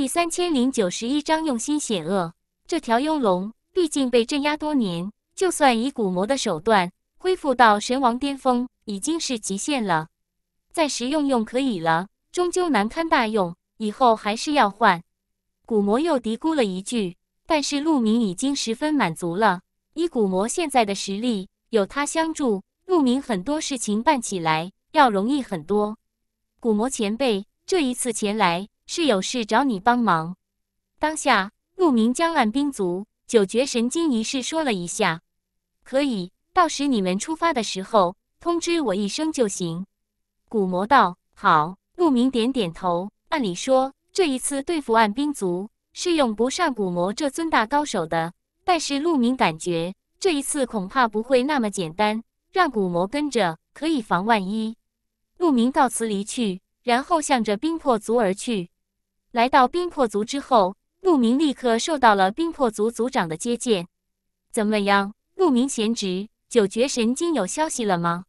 第三千零九十一章用心险恶。这条幽龙毕竟被镇压多年，就算以古魔的手段恢复到神王巅峰，已经是极限了。暂时用用可以了，终究难堪大用，以后还是要换。古魔又嘀咕了一句，但是陆明已经十分满足了。以古魔现在的实力，有他相助，陆明很多事情办起来要容易很多。古魔前辈，这一次前来。是有事找你帮忙。当下，陆明将暗冰族九绝神经一事说了一下。可以，到时你们出发的时候通知我一声就行。古魔道：“好。”陆明点点头。按理说，这一次对付暗冰族是用不上古魔这尊大高手的，但是陆明感觉这一次恐怕不会那么简单，让古魔跟着可以防万一。陆明告辞离去，然后向着冰魄族而去。来到冰魄族之后，陆明立刻受到了冰魄族族长的接见。怎么样，陆明贤侄，九绝神经有消息了吗？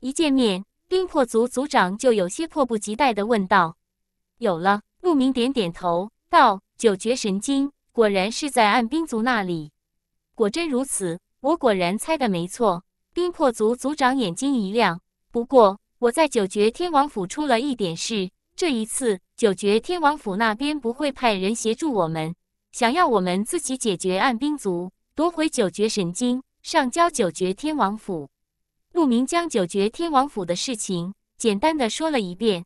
一见面，冰魄族族长就有些迫不及待地问道：“有了。”陆明点点头，道：“九绝神经果然是在暗冰族那里。果真如此，我果然猜的没错。”冰魄族族长眼睛一亮。不过，我在九绝天王府出了一点事。这一次，九绝天王府那边不会派人协助我们，想要我们自己解决暗兵族，夺回九绝神经，上交九绝天王府。陆明将九绝天王府的事情简单的说了一遍，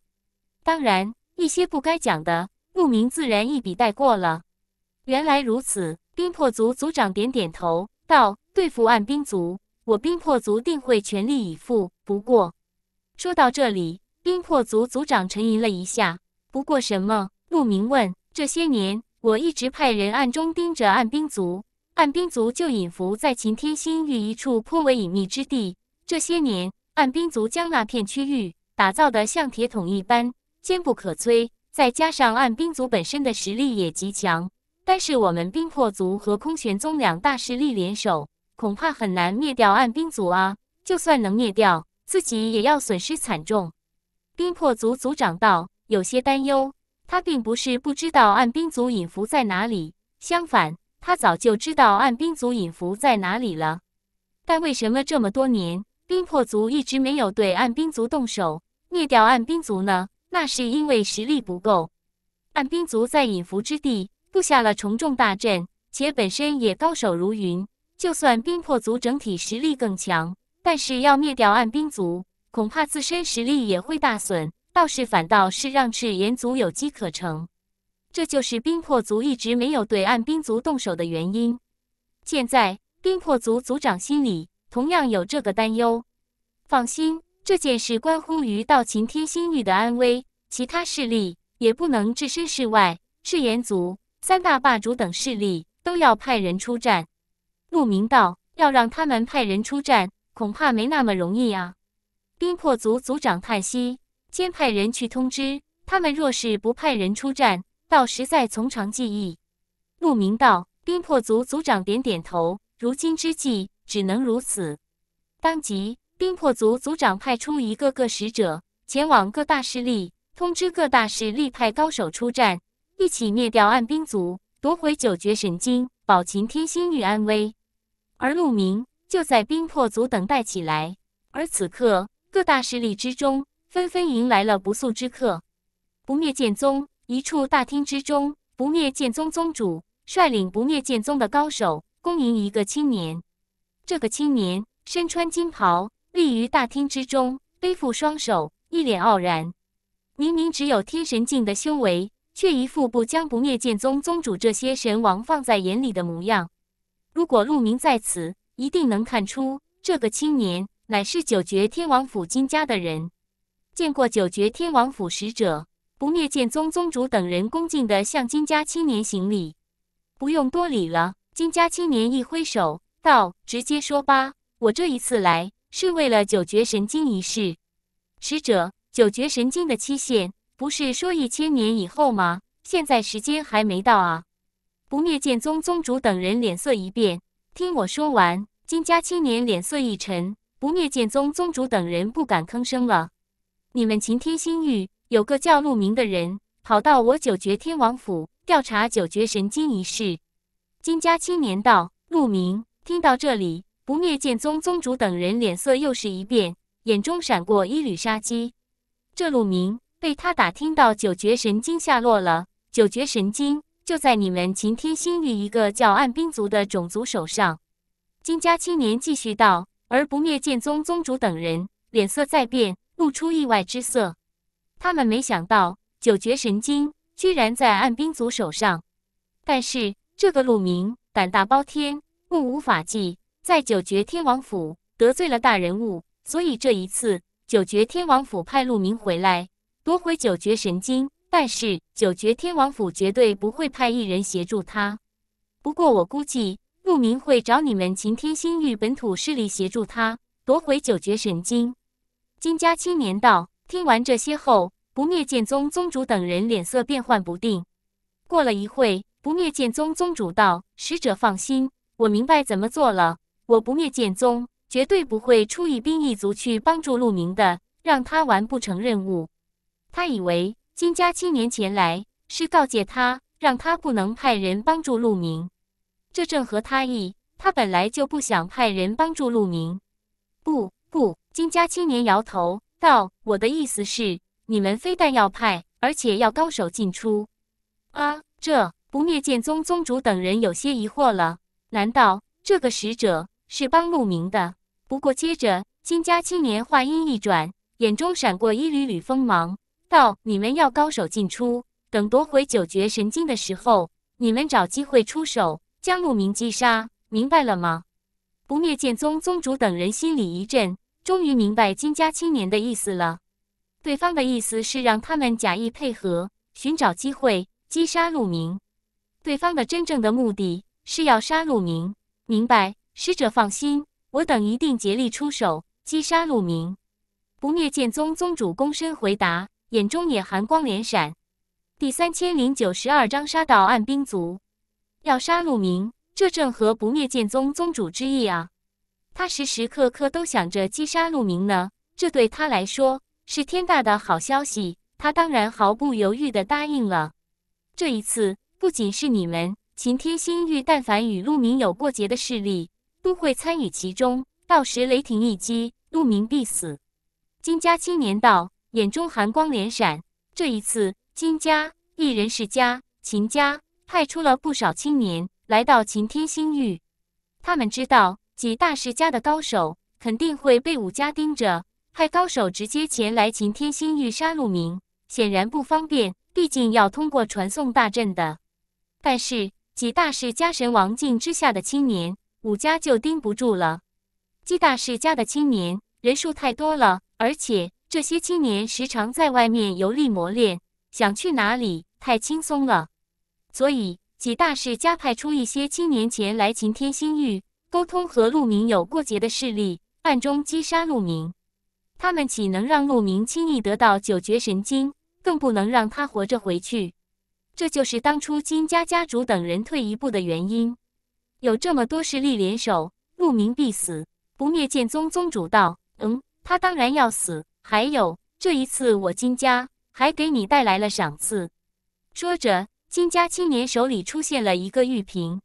当然一些不该讲的，陆明自然一笔带过了。原来如此，冰魄族族长点点头，道：“对付暗兵族，我冰魄族定会全力以赴。不过，说到这里。”冰魄族族长沉吟了一下，不过什么？陆明问。这些年，我一直派人暗中盯着暗兵族，暗兵族就隐伏在擎天星域一处颇为隐秘之地。这些年，暗兵族将那片区域打造得像铁桶一般，坚不可摧。再加上暗兵族本身的实力也极强，但是我们冰魄族和空玄宗两大势力联手，恐怕很难灭掉暗兵族啊！就算能灭掉，自己也要损失惨重。冰魄族族长道：“有些担忧。他并不是不知道暗兵族隐伏在哪里，相反，他早就知道暗兵族隐伏在哪里了。但为什么这么多年，冰魄族一直没有对暗兵族动手灭掉暗兵族呢？那是因为实力不够。暗兵族在隐伏之地布下了重重大阵，且本身也高手如云。就算冰魄族整体实力更强，但是要灭掉暗兵族。”恐怕自身实力也会大损，倒是反倒是让赤炎族有机可乘。这就是冰魄族一直没有对暗冰族动手的原因。现在冰魄族族长心里同样有这个担忧。放心，这件事关乎于道秦天星域的安危，其他势力也不能置身事外。赤炎族、三大霸主等势力都要派人出战。陆明道：“要让他们派人出战，恐怕没那么容易啊。”冰魄族族长叹息，先派人去通知他们。若是不派人出战，到时再从长计议。陆明道，冰魄族族长点点头。如今之计，只能如此。当即，冰魄族族长派出一个个使者，前往各大势力，通知各大势力派高手出战，一起灭掉暗兵族，夺回九绝神经，保秦天星域安危。而陆明就在冰魄族等待起来。而此刻。各大势力之中，纷纷迎来了不速之客。不灭剑宗一处大厅之中，不灭剑宗宗主率领不灭剑宗的高手恭迎一个青年。这个青年身穿金袍，立于大厅之中，背负双手，一脸傲然。明明只有天神境的修为，却一副不将不灭剑宗宗主这些神王放在眼里的模样。如果陆明在此，一定能看出这个青年。乃是九绝天王府金家的人，见过九绝天王府使者，不灭剑宗宗主等人恭敬地向金家青年行礼。不用多礼了。金家青年一挥手道：“直接说吧，我这一次来是为了九绝神经一事。使者，九绝神经的期限不是说一千年以后吗？现在时间还没到啊！”不灭剑宗宗主等人脸色一变，听我说完。金家青年脸色一沉。不灭剑宗宗主等人不敢吭声了。你们擎天星域有个叫陆明的人，跑到我九绝天王府调查九绝神经一事。金家青年道：“陆明，听到这里，不灭剑宗宗主等人脸色又是一变，眼中闪过一缕杀机。这陆明被他打听到九绝神经下落了。九绝神经就在你们擎天星域一个叫暗冰族的种族手上。”金家青年继续道：“而不灭剑宗宗主等人脸色再变，露出意外之色。他们没想到九绝神经居然在暗冰族手上，但是……”这个陆明胆大包天，目无法纪，在九绝天王府得罪了大人物，所以这一次九绝天王府派陆明回来夺回九绝神经。但是九绝天王府绝对不会派一人协助他。不过我估计陆明会找你们擎天星域本土势力协助他夺回九绝神经。金家青年道。听完这些后，不灭剑宗宗主等人脸色变幻不定。过了一会。不灭剑宗宗主道：“使者放心，我明白怎么做了。我不灭剑宗绝对不会出一兵一卒去帮助陆明的，让他完不成任务。他以为金家青年前来是告诫他，让他不能派人帮助陆明。这正合他意。他本来就不想派人帮助陆明。不不，金家青年摇头道：我的意思是，你们非但要派，而且要高手进出。啊，这。”不灭剑宗宗主等人有些疑惑了，难道这个使者是帮陆明的？不过接着金家青年话音一转，眼中闪过一缕缕锋芒，道：“你们要高手进出，等夺回九绝神经的时候，你们找机会出手，将陆明击杀，明白了吗？”不灭剑宗宗主等人心里一震，终于明白金家青年的意思了。对方的意思是让他们假意配合，寻找机会击杀陆明。对方的真正的目的是要杀陆明，明白？使者放心，我等一定竭力出手击杀陆明。不灭剑宗宗主躬身回答，眼中也寒光连闪。第三千零九十二章杀到暗冰族，要杀陆明，这正合不灭剑宗宗主之意啊！他时时刻刻都想着击杀陆明呢，这对他来说是天大的好消息，他当然毫不犹豫地答应了。这一次。不仅是你们秦天星域，但凡与陆明有过节的势力，都会参与其中。到时雷霆一击，陆明必死。金家青年道，眼中寒光连闪。这一次，金家、一人世家、秦家派出了不少青年来到秦天星域。他们知道几大世家的高手肯定会被武家盯着，派高手直接前来擎天星域杀陆明，显然不方便。毕竟要通过传送大阵的。但是几大世家神王境之下的青年，武家就盯不住了。几大世家的青年人数太多了，而且这些青年时常在外面游历磨练，想去哪里太轻松了。所以几大世家派出一些青年前来擎天星域，沟通和陆明有过节的势力，暗中击杀陆明。他们岂能让陆明轻易得到九绝神经？更不能让他活着回去。这就是当初金家家主等人退一步的原因。有这么多势力联手，陆明必死。不灭剑宗宗主道：“嗯，他当然要死。还有，这一次我金家还给你带来了赏赐。”说着，金家青年手里出现了一个玉瓶。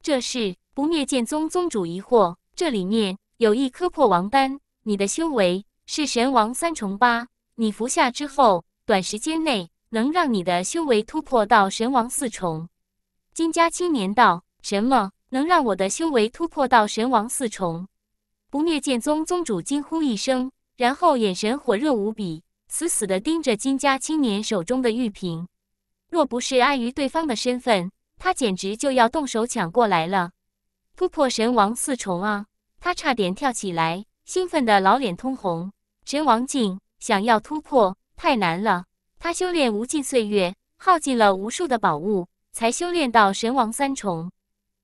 这是不灭剑宗宗主疑惑：这里面有一颗破王丹，你的修为是神王三重八，你服下之后，短时间内。能让你的修为突破到神王四重。金家青年道：“什么能让我的修为突破到神王四重？”不灭剑宗宗主惊呼一声，然后眼神火热无比，死死地盯着金家青年手中的玉瓶。若不是碍于对方的身份，他简直就要动手抢过来了。突破神王四重啊！他差点跳起来，兴奋的老脸通红。神王境想要突破，太难了。他修炼无尽岁月，耗尽了无数的宝物，才修炼到神王三重。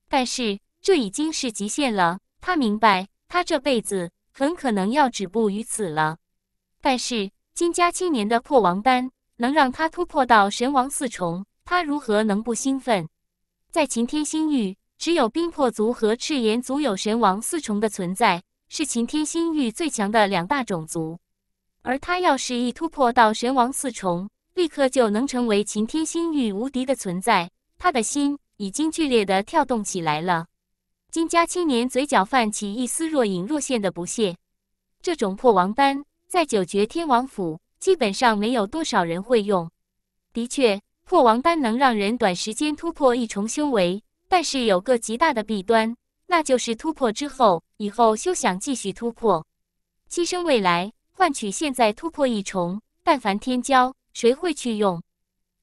但是这已经是极限了。他明白，他这辈子很可能要止步于此了。但是金家青年的破王丹能让他突破到神王四重，他如何能不兴奋？在擎天星域，只有冰魄族和赤炎族有神王四重的存在，是擎天星域最强的两大种族。而他要是一突破到神王四重，立刻就能成为擎天星域无敌的存在。他的心已经剧烈的跳动起来了。金家青年嘴角泛起一丝若隐若现的不屑。这种破王丹在九绝天王府基本上没有多少人会用。的确，破王丹能让人短时间突破一重修为，但是有个极大的弊端，那就是突破之后，以后休想继续突破。牺牲未来换取现在突破一重，但凡天骄，谁会去用？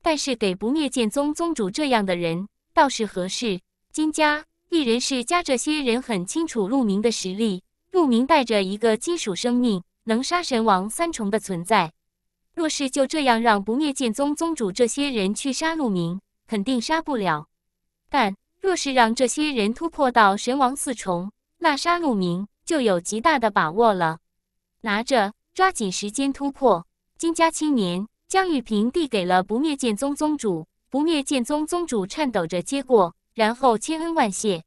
但是给不灭剑宗宗主这样的人倒是合适。金家一人世家这些人很清楚陆明的实力，陆明带着一个金属生命，能杀神王三重的存在。若是就这样让不灭剑宗宗主这些人去杀陆明，肯定杀不了。但若是让这些人突破到神王四重，那杀陆明就有极大的把握了。拿着，抓紧时间突破。金家青年将玉瓶递给了不灭剑宗宗主，不灭剑宗宗主颤抖着接过，然后千恩万谢。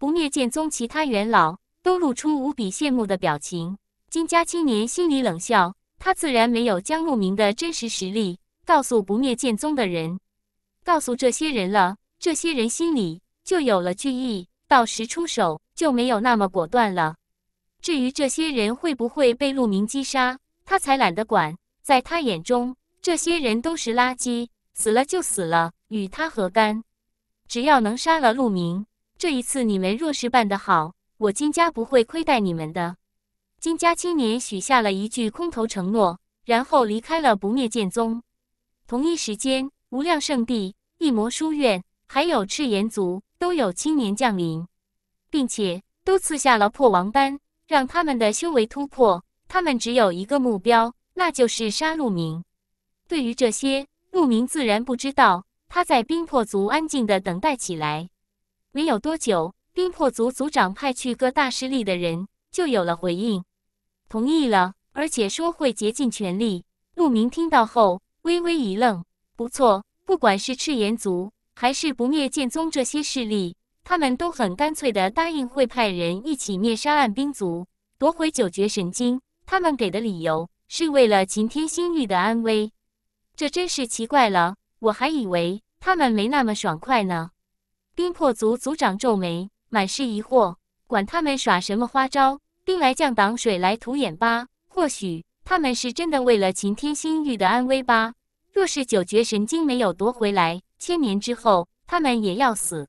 不灭剑宗其他元老都露出无比羡慕的表情。金家青年心里冷笑。他自然没有将陆明的真实实力告诉不灭剑宗的人，告诉这些人了，这些人心里就有了惧意，到时出手就没有那么果断了。至于这些人会不会被陆明击杀，他才懒得管。在他眼中，这些人都是垃圾，死了就死了，与他何干？只要能杀了陆明，这一次你们若是办得好，我金家不会亏待你们的。金家青年许下了一句空头承诺，然后离开了不灭剑宗。同一时间，无量圣地、异魔书院，还有赤炎族都有青年降临，并且都赐下了破王丹，让他们的修为突破。他们只有一个目标，那就是杀陆明。对于这些，陆明自然不知道。他在冰魄族安静的等待起来。没有多久，冰魄族族长派去各大势力的人，就有了回应。同意了，而且说会竭尽全力。陆明听到后微微一愣。不错，不管是赤炎族还是不灭剑宗这些势力，他们都很干脆的答应会派人一起灭杀暗冰族，夺回九绝神经。他们给的理由是为了擎天星域的安危。这真是奇怪了，我还以为他们没那么爽快呢。冰魄族族长皱眉，满是疑惑。管他们耍什么花招。兵来将挡，水来土掩吧。或许他们是真的为了擎天星域的安危吧。若是九绝神经没有夺回来，千年之后他们也要死。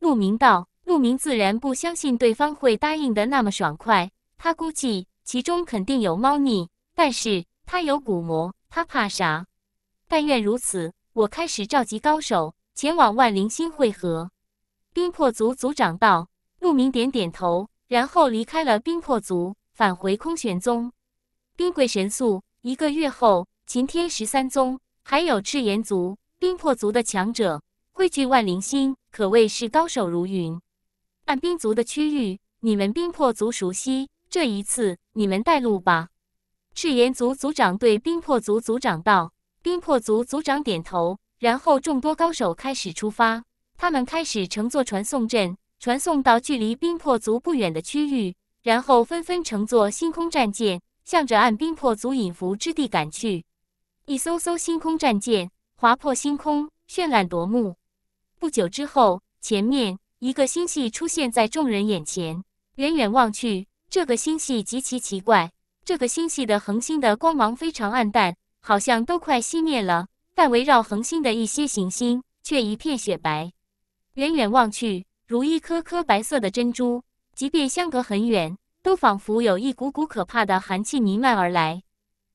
陆明道，陆明自然不相信对方会答应的那么爽快。他估计其中肯定有猫腻，但是他有古魔，他怕啥？但愿如此。我开始召集高手前往万灵星会合。冰魄族族长道。陆明点点头。然后离开了冰魄族，返回空玄宗。冰贵神速。一个月后，秦天十三宗还有赤炎族、冰魄族的强者汇聚万灵星，可谓是高手如云。暗冰族的区域，你们冰魄族熟悉，这一次你们带路吧。赤炎族族长对冰魄族族长道。冰魄族族长点头，然后众多高手开始出发。他们开始乘坐传送阵。传送到距离冰魄族不远的区域，然后纷纷乘坐星空战舰，向着暗冰魄族隐伏之地赶去。一艘艘星空战舰划破星空，绚烂夺目。不久之后，前面一个星系出现在众人眼前。远远望去，这个星系极其奇怪。这个星系的恒星的光芒非常暗淡，好像都快熄灭了。但围绕恒星的一些行星却一片雪白。远远望去。如一颗颗白色的珍珠，即便相隔很远，都仿佛有一股股可怕的寒气弥漫而来。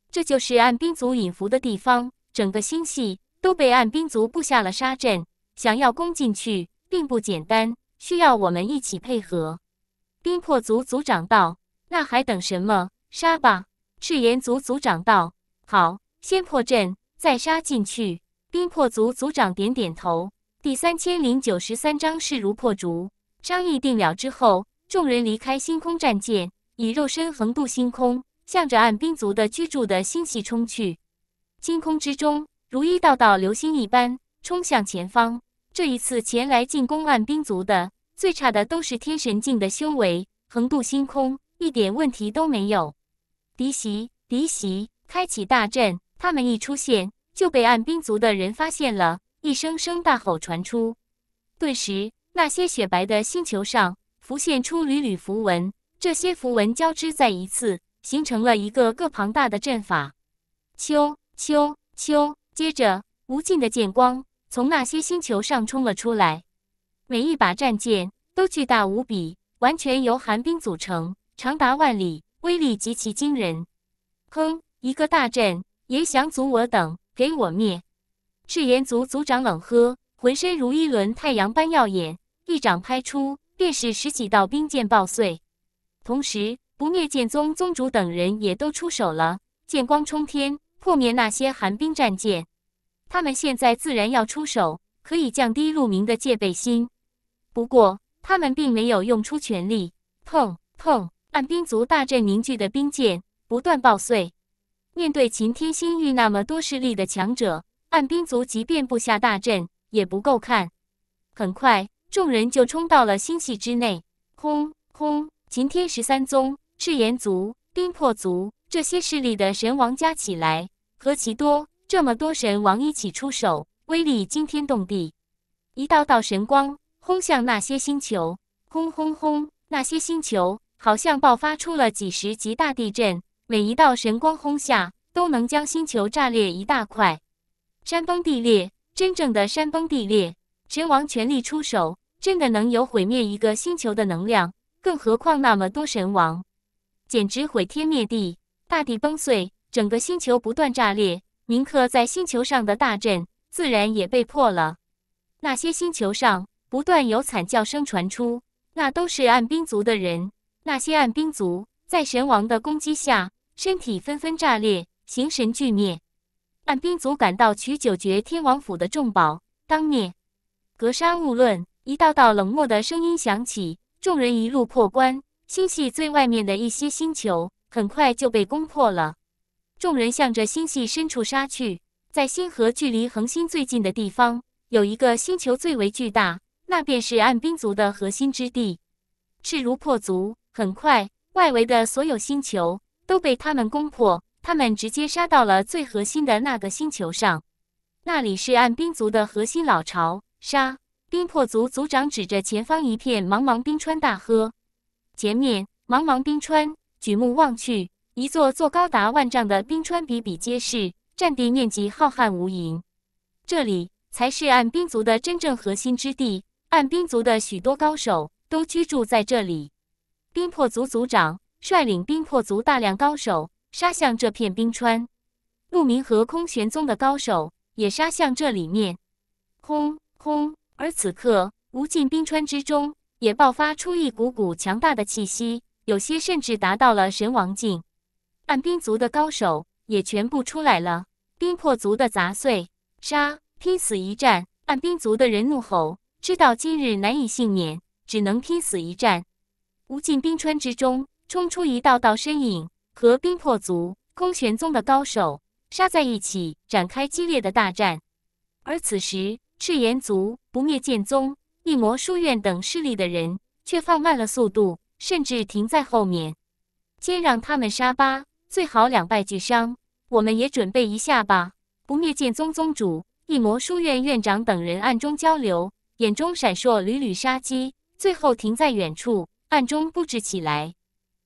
这就是暗兵族隐伏的地方，整个星系都被暗兵族布下了杀阵，想要攻进去并不简单，需要我们一起配合。冰魄族族长道：“那还等什么？杀吧！”赤炎族族长道：“好，先破阵，再杀进去。”冰魄族族长点点头。第三千零九十三章势如破竹。商议定了之后，众人离开星空战舰，以肉身横渡星空，向着暗兵族的居住的星系冲去。星空之中，如一道道流星一般冲向前方。这一次前来进攻暗兵族的，最差的都是天神境的修为，横渡星空一点问题都没有。敌袭，敌袭！开启大阵，他们一出现，就被暗兵族的人发现了，一声声大吼传出，顿时那些雪白的星球上浮现出缕缕符文，这些符文交织在一次，形成了一个个庞大的阵法。秋秋秋，接着无尽的剑光从那些星球上冲了出来，每一把战剑都巨大无比，完全由寒冰组成，长达万里，威力极其惊人。哼，一个大阵也想阻我等？给我灭！赤炎族族长冷喝，浑身如一轮太阳般耀眼，一掌拍出，便是十几道冰剑爆碎。同时，不灭剑宗宗主等人也都出手了，剑光冲天，破灭那些寒冰战舰。他们现在自然要出手，可以降低陆明的戒备心。不过，他们并没有用出全力。砰砰！暗冰族大阵凝聚的冰剑不断爆碎。面对秦天星域那么多势力的强者，暗兵族即便布下大阵也不够看。很快，众人就冲到了星系之内。轰轰！秦天十三宗、赤炎族、冰魄族这些势力的神王加起来何其多！这么多神王一起出手，威力惊天动地。一道道神光轰向那些星球，轰轰轰！那些星球好像爆发出了几十级大地震。每一道神光轰下，都能将星球炸裂一大块，山崩地裂，真正的山崩地裂。神王全力出手，真的能有毁灭一个星球的能量，更何况那么多神王，简直毁天灭地，大地崩碎，整个星球不断炸裂，铭刻在星球上的大阵自然也被破了。那些星球上不断有惨叫声传出，那都是暗兵族的人。那些暗兵族在神王的攻击下。身体纷纷炸裂，形神俱灭。暗兵族赶到取九绝天王府的重宝，当灭。格杀勿论！一道道冷漠的声音响起。众人一路破关，星系最外面的一些星球很快就被攻破了。众人向着星系深处杀去。在星河距离恒星最近的地方，有一个星球最为巨大，那便是暗兵族的核心之地。势如破竹，很快，外围的所有星球。都被他们攻破，他们直接杀到了最核心的那个星球上，那里是暗冰族的核心老巢。杀！冰魄族族长指着前方一片茫茫冰川大喝：“前面茫茫冰川，举目望去，一座座高达万丈的冰川比比皆是，占地面积浩瀚无垠。这里才是暗冰族的真正核心之地，暗冰族的许多高手都居住在这里。”冰魄族族长。率领冰魄族大量高手杀向这片冰川，陆明和空玄宗的高手也杀向这里面，轰轰！而此刻，无尽冰川之中也爆发出一股股强大的气息，有些甚至达到了神王境。暗冰族的高手也全部出来了，冰魄族的杂碎杀，拼死一战！暗冰族的人怒吼，知道今日难以幸免，只能拼死一战。无尽冰川之中。冲出一道道身影，和冰魄族、空玄宗的高手杀在一起，展开激烈的大战。而此时，赤炎族、不灭剑宗、异魔书院等势力的人却放慢了速度，甚至停在后面。先让他们杀吧，最好两败俱伤。我们也准备一下吧。不灭剑宗宗主、异魔书院院长等人暗中交流，眼中闪烁缕缕杀机，最后停在远处，暗中布置起来。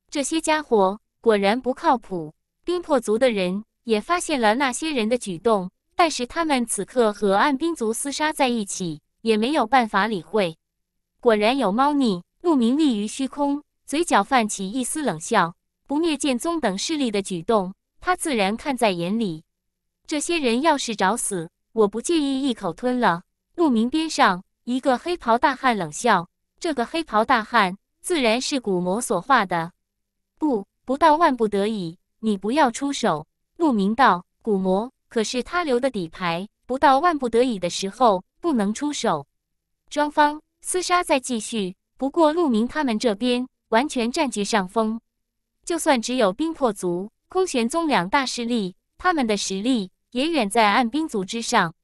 这些家伙果然不靠谱。冰魄族的人也发现了那些人的举动，但是他们此刻和暗冰族厮杀在一起，也没有办法理会。果然有猫腻。陆明立于虚空，嘴角泛起一丝冷笑。不灭剑宗等势力的举动，他自然看在眼里。这些人要是找死，我不介意一口吞了。陆明边上一个黑袍大汉冷笑，这个黑袍大汉自然是古魔所化的。不，不到万不得已，你不要出手。陆明道：“古魔可是他留的底牌，不到万不得已的时候，不能出手。”双方厮杀在继续，不过陆明他们这边完全占据上风。就算只有冰魄族、空玄宗两大势力，他们的实力也远在暗冰族之上。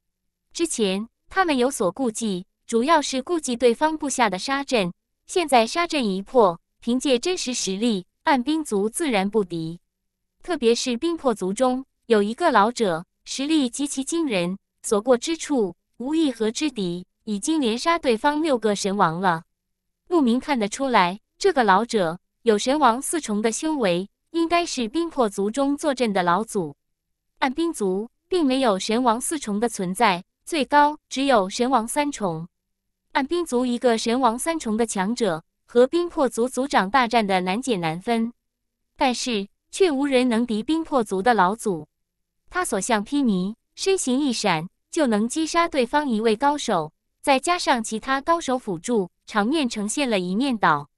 之前他们有所顾忌，主要是顾忌对方布下的杀阵。现在杀阵一破，凭借真实实力。暗冰族自然不敌，特别是冰魄族中有一个老者，实力极其惊人，所过之处无一合之敌，已经连杀对方六个神王了。陆明看得出来，这个老者有神王四重的修为，应该是冰魄族中坐镇的老祖。暗冰族并没有神王四重的存在，最高只有神王三重。暗冰族一个神王三重的强者，和冰魄族族长大战的难解难分，但是却无人能敌冰魄族的老祖。他所向披靡，身形一闪，就能击杀对方一位高手，再加上其他高手辅助，场面呈现了一面倒。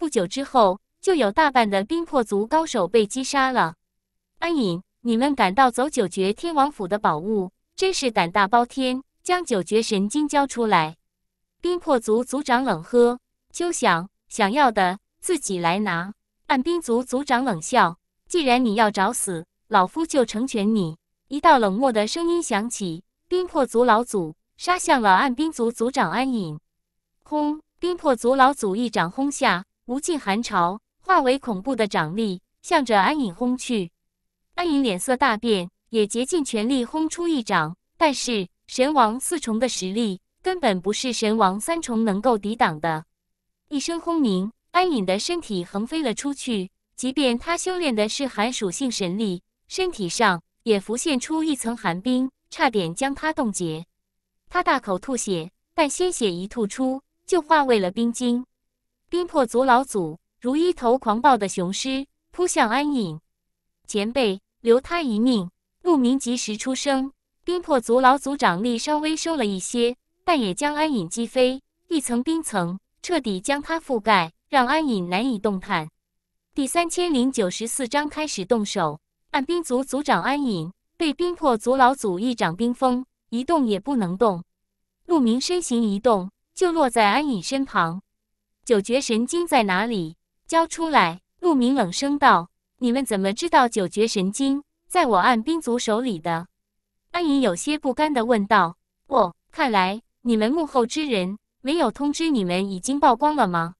不久之后，就有大半的冰魄族高手被击杀了。安隐，你们敢盗走九绝天王府的宝物，真是胆大包天！将九绝神经交出来！冰魄族族长冷喝：“休想！想要的自己来拿。”暗冰族族长冷笑：“既然你要找死，老夫就成全你。”一道冷漠的声音响起：“冰魄族老祖杀向了暗冰族族长安隐。”轰！冰魄族老祖一掌轰下，无尽寒潮化为恐怖的掌力，向着安隐轰去。安隐脸色大变，也竭尽全力轰出一掌，但是神王四重的实力。根本不是神王三重能够抵挡的。一声轰鸣，安隐的身体横飞了出去。即便他修炼的是寒属性神力，身体上也浮现出一层寒冰，差点将他冻结。他大口吐血，但鲜血一吐出，就化为了冰晶。冰魄族老祖如一头狂暴的雄狮，扑向安隐。前辈，留他一命！陆明及时出声。冰魄族老祖掌力稍微收了一些。但也将安隐击飞，一层冰层彻底将他覆盖，让安隐难以动弹。第三千零九十四章开始动手。暗冰族族长安隐被冰魄族老祖一掌冰封，一动也不能动。陆明身形一动，就落在安隐身旁。九绝神经在哪里？交出来！陆明冷声道：“你们怎么知道九绝神经在我暗冰族手里的？”安隐有些不甘地问道：“哦看来……”你们幕后之人没有通知你们已经曝光了吗？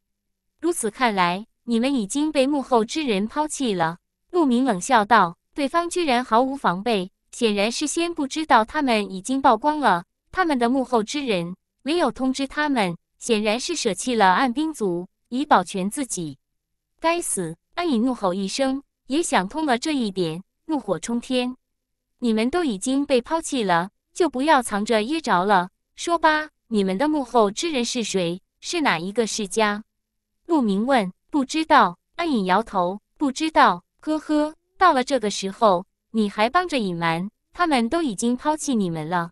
如此看来，你们已经被幕后之人抛弃了。陆明冷笑道：“对方居然毫无防备，显然事先不知道他们已经曝光了。他们的幕后之人没有通知他们，显然是舍弃了暗兵族，以保全自己。该死！”暗影怒吼一声，也想通了这一点，怒火冲天：“你们都已经被抛弃了，就不要藏着掖着了。”说吧，你们的幕后之人是谁？是哪一个世家？陆明问。不知道。暗影摇头，不知道。呵呵，到了这个时候，你还帮着隐瞒？他们都已经抛弃你们了。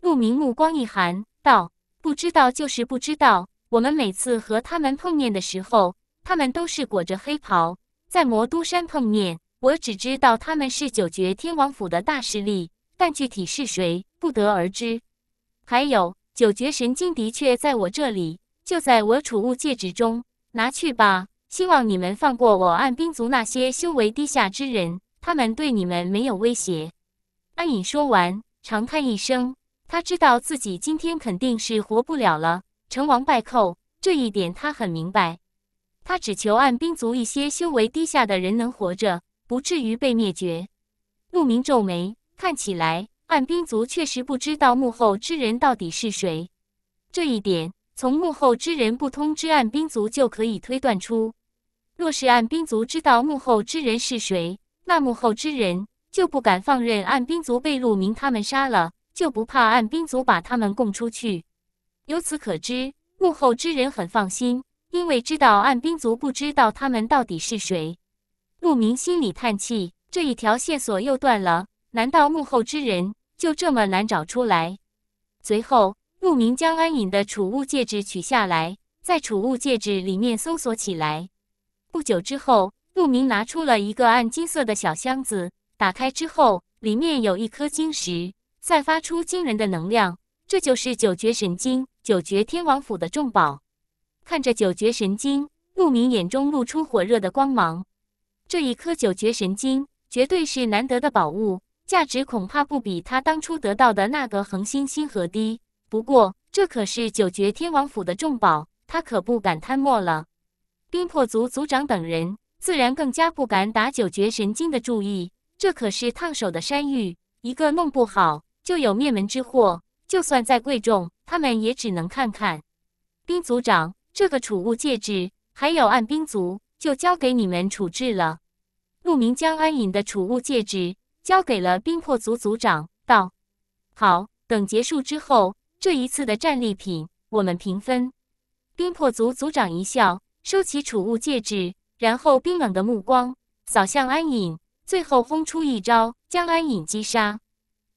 陆明目光一寒，道：“不知道就是不知道。我们每次和他们碰面的时候，他们都是裹着黑袍，在魔都山碰面。我只知道他们是九绝天王府的大势力，但具体是谁，不得而知。”还有九绝神经的确在我这里，就在我储物戒指中，拿去吧。希望你们放过我暗兵族那些修为低下之人，他们对你们没有威胁。安隐说完，长叹一声，他知道自己今天肯定是活不了了，成王败寇这一点他很明白。他只求暗兵族一些修为低下的人能活着，不至于被灭绝。陆明皱眉，看起来。暗兵族确实不知道幕后之人到底是谁，这一点从幕后之人不通知暗兵族就可以推断出。若是暗兵族知道幕后之人是谁，那幕后之人就不敢放任暗兵族被陆明他们杀了，就不怕暗兵族把他们供出去。由此可知，幕后之人很放心，因为知道暗兵族不知道他们到底是谁。陆明心里叹气，这一条线索又断了。难道幕后之人就这么难找出来？随后，陆明将安隐的储物戒指取下来，在储物戒指里面搜索起来。不久之后，陆明拿出了一个暗金色的小箱子，打开之后，里面有一颗晶石，散发出惊人的能量。这就是九绝神经，九绝天王府的重宝。看着九绝神经，陆明眼中露出火热的光芒。这一颗九绝神经绝对是难得的宝物。价值恐怕不比他当初得到的那个恒星星河低。不过，这可是九绝天王府的重宝，他可不敢贪墨了。冰魄族族长等人自然更加不敢打九绝神经的注意，这可是烫手的山芋，一个弄不好就有灭门之祸。就算再贵重，他们也只能看看。兵族长，这个储物戒指还有暗兵族，就交给你们处置了。陆明将安隐的储物戒指交给了冰魄族族长，道：“好，等结束之后，这一次的战利品我们平分。”冰魄族族长一笑，收起储物戒指，然后冰冷的目光扫向安隐，最后轰出一招，将安隐击杀。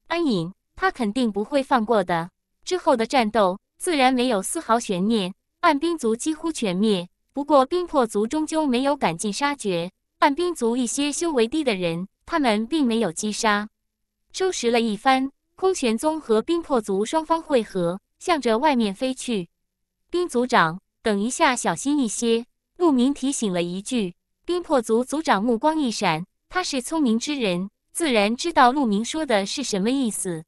安隐，他肯定不会放过的。之后的战斗自然没有丝毫悬念，暗兵族几乎全灭。不过冰魄族终究没有赶尽杀绝。半兵族一些修为低的人，他们并没有击杀。收拾了一番，空玄宗和冰魄族双方会合，向着外面飞去。冰族长，等一下，小心一些。陆明提醒了一句。冰魄族族长目光一闪，他是聪明之人，自然知道陆明说的是什么意思。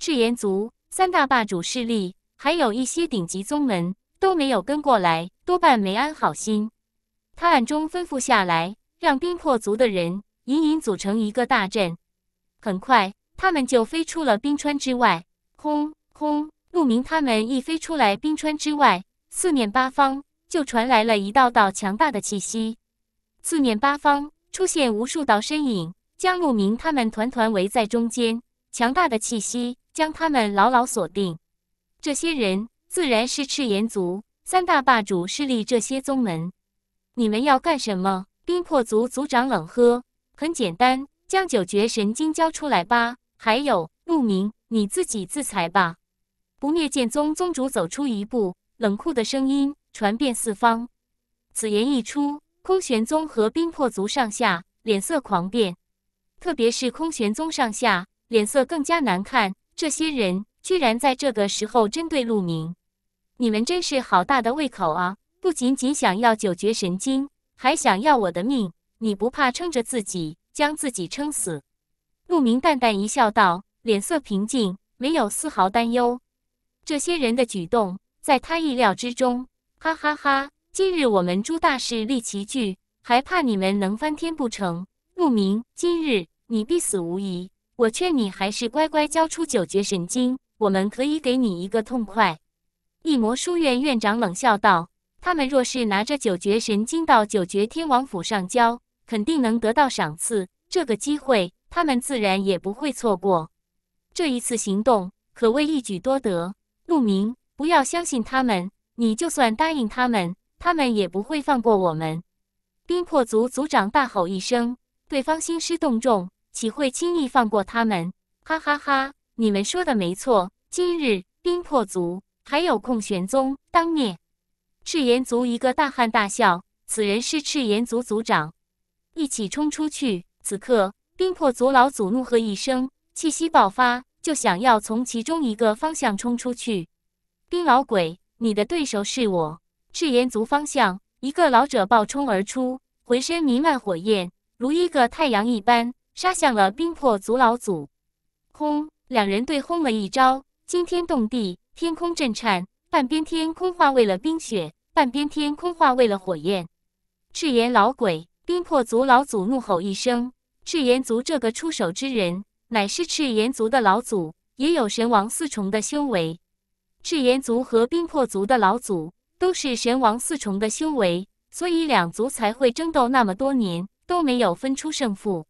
赤炎族三大霸主势力，还有一些顶级宗门都没有跟过来，多半没安好心。他暗中吩咐下来。让冰魄族的人隐隐组成一个大阵，很快他们就飞出了冰川之外。轰轰！陆明他们一飞出来冰川之外，四面八方就传来了一道道强大的气息。四面八方出现无数道身影，将陆明他们团团围在中间。强大的气息将他们牢牢锁定。这些人自然是赤炎族三大霸主势力这些宗门。你们要干什么？冰魄族族长冷喝：“很简单，将九绝神经交出来吧。还有陆明，你自己自裁吧。”不灭剑宗宗主走出一步，冷酷的声音传遍四方。此言一出，空玄宗和冰魄族上下脸色狂变，特别是空玄宗上下脸色更加难看。这些人居然在这个时候针对陆明，你们真是好大的胃口啊！不仅仅想要九绝神经。还想要我的命？你不怕撑着自己将自己撑死？陆明淡淡一笑，道，脸色平静，没有丝毫担忧。这些人的举动在他意料之中。哈哈哈！今日我们朱大势力齐聚，还怕你们能翻天不成？陆明，今日你必死无疑。我劝你还是乖乖交出九绝神经，我们可以给你一个痛快。异魔书院院长冷笑道。他们若是拿着九绝神经到九绝天王府上交，肯定能得到赏赐。这个机会，他们自然也不会错过。这一次行动可谓一举多得。陆明，不要相信他们。你就算答应他们，他们也不会放过我们。冰魄族族长大吼一声：“对方兴师动众，岂会轻易放过他们？”哈哈哈！你们说的没错，今日冰魄族还有空玄宗当灭。赤炎族一个大汉大笑，此人是赤炎族族长。一起冲出去！此刻，冰魄族老祖怒喝一声，气息爆发，就想要从其中一个方向冲出去。冰老鬼，你的对手是我！赤炎族方向，一个老者暴冲而出，浑身弥漫火焰，如一个太阳一般，杀向了冰魄族老祖。轰！两人对轰了一招，惊天动地，天空震颤。半边天空化为了冰雪，半边天空化为了火焰。赤炎老鬼，冰魄族老祖怒吼一声：“赤炎族这个出手之人，乃是赤炎族的老祖，也有神王四重的修为。赤炎族和冰魄族的老祖都是神王四重的修为，所以两族才会争斗那么多年，都没有分出胜负。”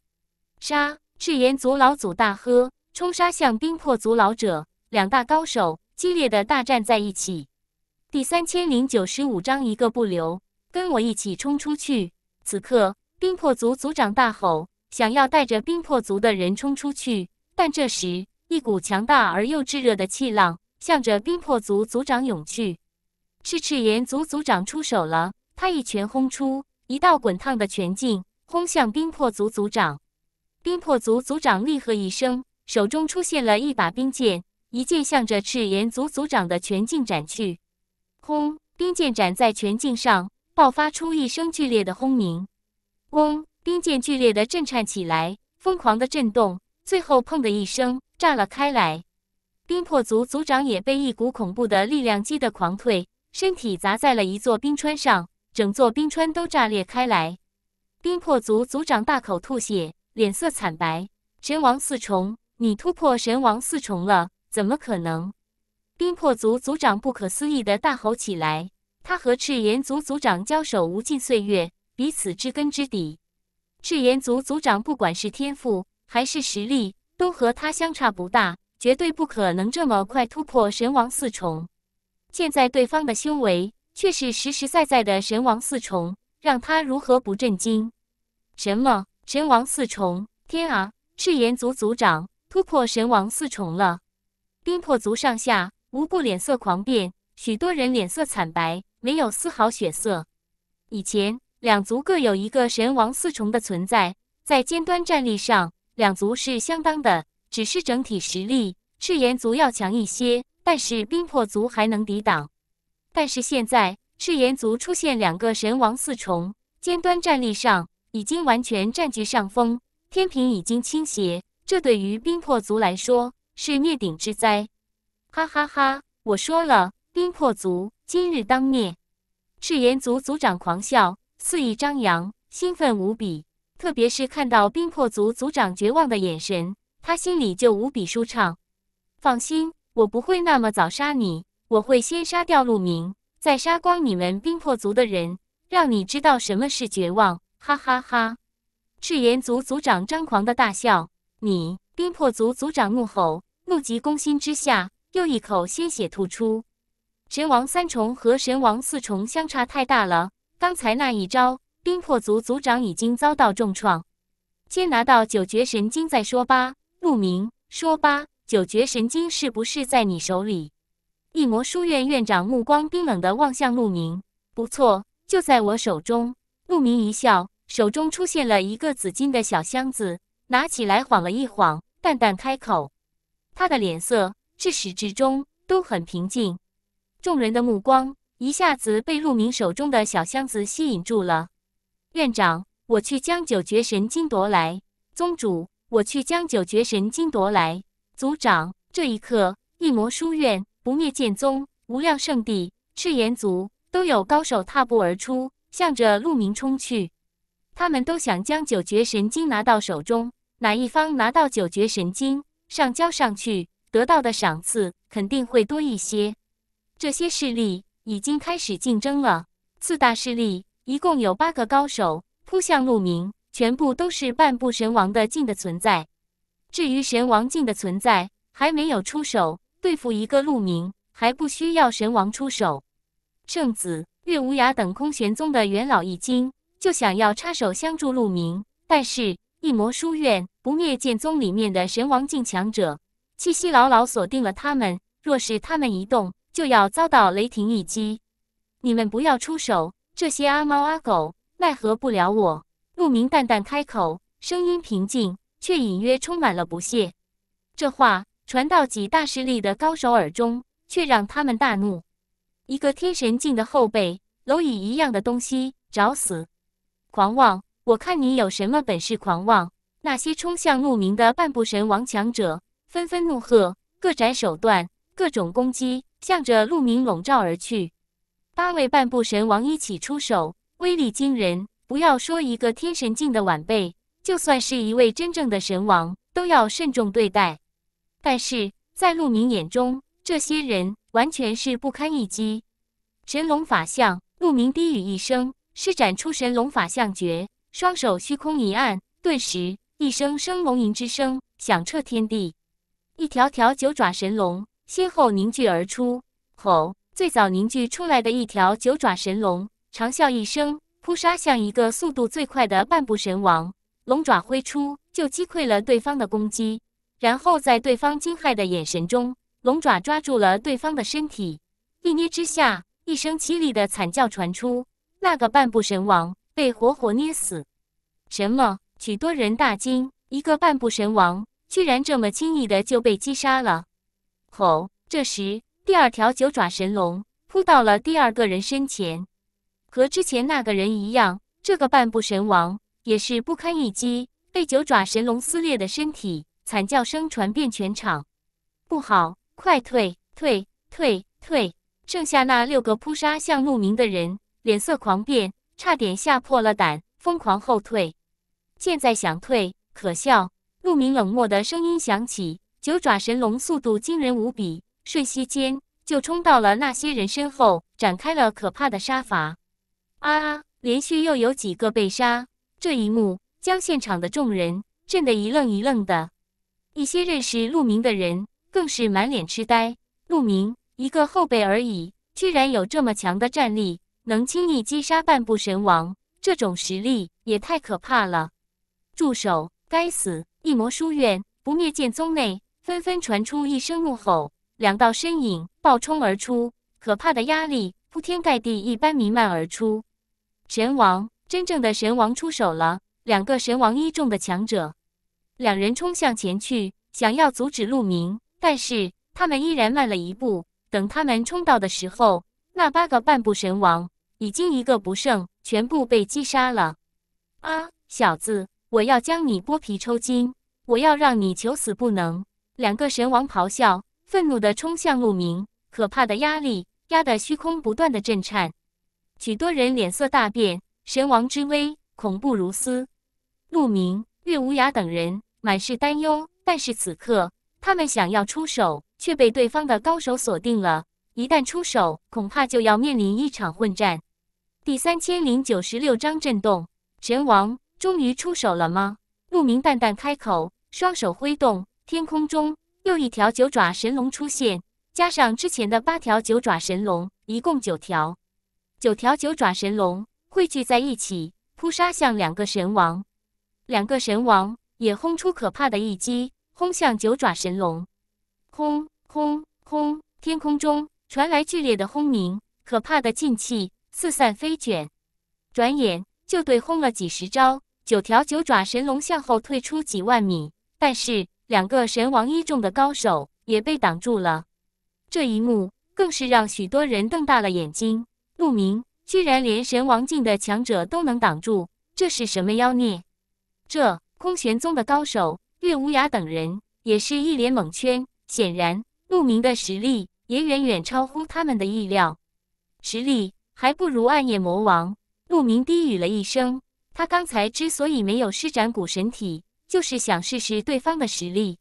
杀！赤炎族老祖大喝，冲杀向冰魄族老者，两大高手。激烈的大战在一起，第三千零九十五章一个不留，跟我一起冲出去！此刻，冰魄族族长大吼，想要带着冰魄族的人冲出去。但这时，一股强大而又炙热的气浪向着冰魄族族长涌去。赤赤炎族族长出手了，他一拳轰出，一道滚烫的拳劲轰向冰魄族族长。冰魄族族长厉喝一声，手中出现了一把冰剑。一剑向着赤炎族族长的拳劲斩去，轰！冰剑斩在拳劲上，爆发出一声剧烈的轰鸣。嗡！冰剑剧烈的震颤起来，疯狂的震动，最后砰的一声炸了开来。冰魄族族长也被一股恐怖的力量击得狂退，身体砸在了一座冰川上，整座冰川都炸裂开来。冰魄族族长大口吐血，脸色惨白。神王四重。你突破神王四重了？怎么可能？冰魄族族长不可思议的大吼起来。他和赤炎族族长交手无尽岁月，彼此知根知底。赤炎族族长不管是天赋还是实力，都和他相差不大，绝对不可能这么快突破神王四重。现在对方的修为却是实实在在的神王四重，让他如何不震惊？什么神王四重？天啊！赤炎族族长。突破神王四重了，冰魄族上下无不脸色狂变，许多人脸色惨白，没有丝毫血色。以前两族各有一个神王四重的存在，在尖端战力上，两族是相当的，只是整体实力，赤炎族要强一些，但是冰魄族还能抵挡。但是现在赤炎族出现两个神王四重，尖端战力上已经完全占据上风，天平已经倾斜。这对于冰魄族来说是灭顶之灾，哈哈哈！我说了，冰魄族今日当灭！赤炎族族长狂笑，肆意张扬，兴奋无比。特别是看到冰魄族族长绝望的眼神，他心里就无比舒畅。放心，我不会那么早杀你，我会先杀掉陆明，再杀光你们冰魄族的人，让你知道什么是绝望！哈哈哈！赤炎族族长张狂的大笑。你冰魄族族长怒吼，怒极攻心之下，又一口鲜血吐出。神王三重和神王四重相差太大了，刚才那一招，冰魄族族长已经遭到重创。先拿到九绝神经再说吧，陆明。说吧，九绝神经是不是在你手里？一魔书院院长目光冰冷地望向陆明。不错，就在我手中。陆明一笑，手中出现了一个紫金的小箱子。拿起来晃了一晃，淡淡开口。他的脸色至始至终都很平静。众人的目光一下子被陆明手中的小箱子吸引住了。院长，我去将九绝神经夺来。宗主，我去将九绝神经夺来。族长，这一刻，一魔书院、不灭剑宗、无量圣地、赤炎族都有高手踏步而出，向着陆明冲去。他们都想将九绝神经拿到手中。哪一方拿到九绝神经上交上去，得到的赏赐肯定会多一些。这些势力已经开始竞争了。四大势力一共有八个高手扑向陆明，全部都是半步神王的境的存在。至于神王境的存在，还没有出手对付一个陆明，还不需要神王出手。圣子、月无涯等空玄宗的元老一惊，就想要插手相助陆明，但是。异魔书院、不灭剑宗里面的神王境强者，气息牢牢锁定了他们。若是他们一动，就要遭到雷霆一击。你们不要出手，这些阿猫阿狗奈何不了我。陆明淡淡开口，声音平静，却隐约充满了不屑。这话传到几大势力的高手耳中，却让他们大怒。一个天神境的后辈，蝼蚁一样的东西，找死！狂妄！我看你有什么本事？狂妄！那些冲向陆明的半步神王强者纷纷怒喝，各展手段，各种攻击向着陆明笼罩而去。八位半步神王一起出手，威力惊人。不要说一个天神境的晚辈，就算是一位真正的神王，都要慎重对待。但是在陆明眼中，这些人完全是不堪一击。神龙法相，陆明低语一声，施展出神龙法相诀。双手虚空一按，顿时一声声龙吟之声响彻天地，一条条九爪神龙先后凝聚而出。吼！最早凝聚出来的一条九爪神龙长啸一声，扑杀向一个速度最快的半步神王，龙爪挥出就击溃了对方的攻击。然后在对方惊骇的眼神中，龙爪抓住了对方的身体，一捏之下，一声凄厉的惨叫传出，那个半步神王。被活活捏死！什么？许多人大惊，一个半步神王居然这么轻易的就被击杀了！吼！这时，第二条九爪神龙扑到了第二个人身前，和之前那个人一样，这个半步神王也是不堪一击，被九爪神龙撕裂的身体，惨叫声传遍全场。不好，快退！退！退！退！剩下那六个扑杀向陆明的人，脸色狂变。差点吓破了胆，疯狂后退。现在想退，可笑！陆明冷漠的声音响起，九爪神龙速度惊人无比，瞬息间就冲到了那些人身后，展开了可怕的杀伐。啊！连续又有几个被杀，这一幕将现场的众人震得一愣一愣的。一些认识陆明的人更是满脸痴呆。陆明一个后辈而已，居然有这么强的战力，能轻易击杀半部神王，这种实力也太可怕了！住手！该死！异魔书院不灭剑宗内纷纷传出一声怒吼，两道身影暴冲而出，可怕的压力铺天盖地一般弥漫而出。神王，真正的神王出手了！两个神王一众的强者，两人冲向前去，想要阻止陆明，但是他们依然慢了一步。等他们冲到的时候，那八个半步神王已经一个不剩，全部被击杀了。啊，小子，我要将你剥皮抽筋！我要让你求死不能！两个神王咆哮，愤怒地冲向陆明，可怕的压力压得虚空不断的震颤。许多人脸色大变，神王之威恐怖如斯。陆明、岳无涯等人满是担忧，但是此刻他们想要出手，却被对方的高手锁定了。一旦出手，恐怕就要面临一场混战。第三千零九十六章震动。神王终于出手了吗？陆明淡淡开口，双手挥动，天空中又一条九爪神龙出现，加上之前的八条九爪神龙，一共九条。九条九爪神龙汇聚在一起，扑杀向两个神王。两个神王也轰出可怕的一击，轰向九爪神龙。轰轰轰！天空中传来剧烈的轰鸣，可怕的劲气四散飞卷。转眼就对轰了几十招，九条九爪神龙向后退出几万米，但是两个神王一众的高手也被挡住了。这一幕更是让许多人瞪大了眼睛。陆明居然连神王境的强者都能挡住，这是什么妖孽？这空玄宗的高手岳无涯等人也是一脸懵圈。显然，陆明的实力也远远超乎他们的意料，实力还不如暗夜魔王。陆明低语了一声，他刚才之所以没有施展古神体，就是想试试对方的实力。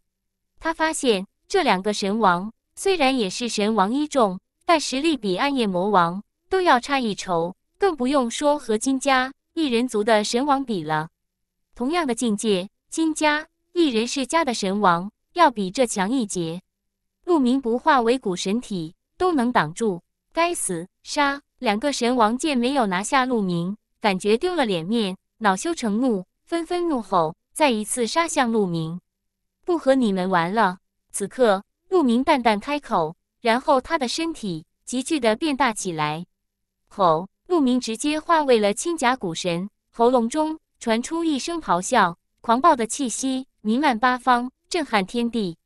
他发现这两个神王虽然也是神王一众，但实力比暗夜魔王。都要差一筹，更不用说和金家一人族的神王比了。同样的境界，金家一人世家的神王要比这强一截。陆明不化为古神体都能挡住，该死！杀！两个神王见没有拿下陆明，感觉丢了脸面，恼羞成怒，纷纷怒吼，再一次杀向陆明。不和你们玩了！此刻，陆明淡淡开口，然后他的身体急剧的变大起来。吼！陆明直接化为了青甲古神，喉咙中传出一声咆哮，狂暴的气息弥漫八方，震撼天地。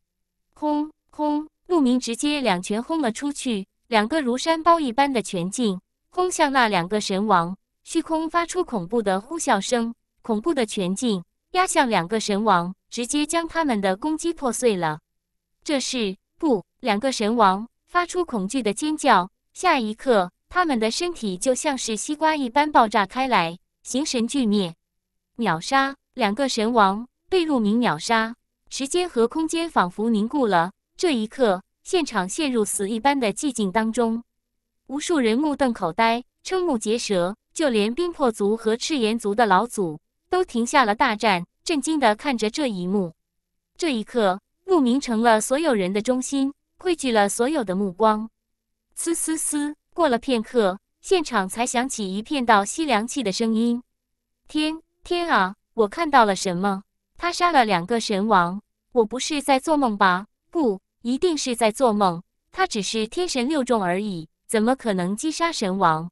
轰轰！陆明直接两拳轰了出去，两个如山包一般的拳劲轰向那两个神王，虚空发出恐怖的呼啸声，恐怖的拳劲压向两个神王，直接将他们的攻击破碎了。这是不，两个神王发出恐惧的尖叫，下一刻。他们的身体就像是西瓜一般爆炸开来，形神俱灭，秒杀两个神王被陆明秒杀，时间和空间仿佛凝固了。这一刻，现场陷入死一般的寂静当中，无数人目瞪口呆，瞠目结舌，就连冰魄族和赤炎族的老祖都停下了大战，震惊地看着这一幕。这一刻，陆明成了所有人的中心，汇聚了所有的目光。嘶嘶嘶。过了片刻，现场才响起一片倒吸凉气的声音。天天啊！我看到了什么？他杀了两个神王！我不是在做梦吧？不，一定是在做梦。他只是天神六众而已，怎么可能击杀神王？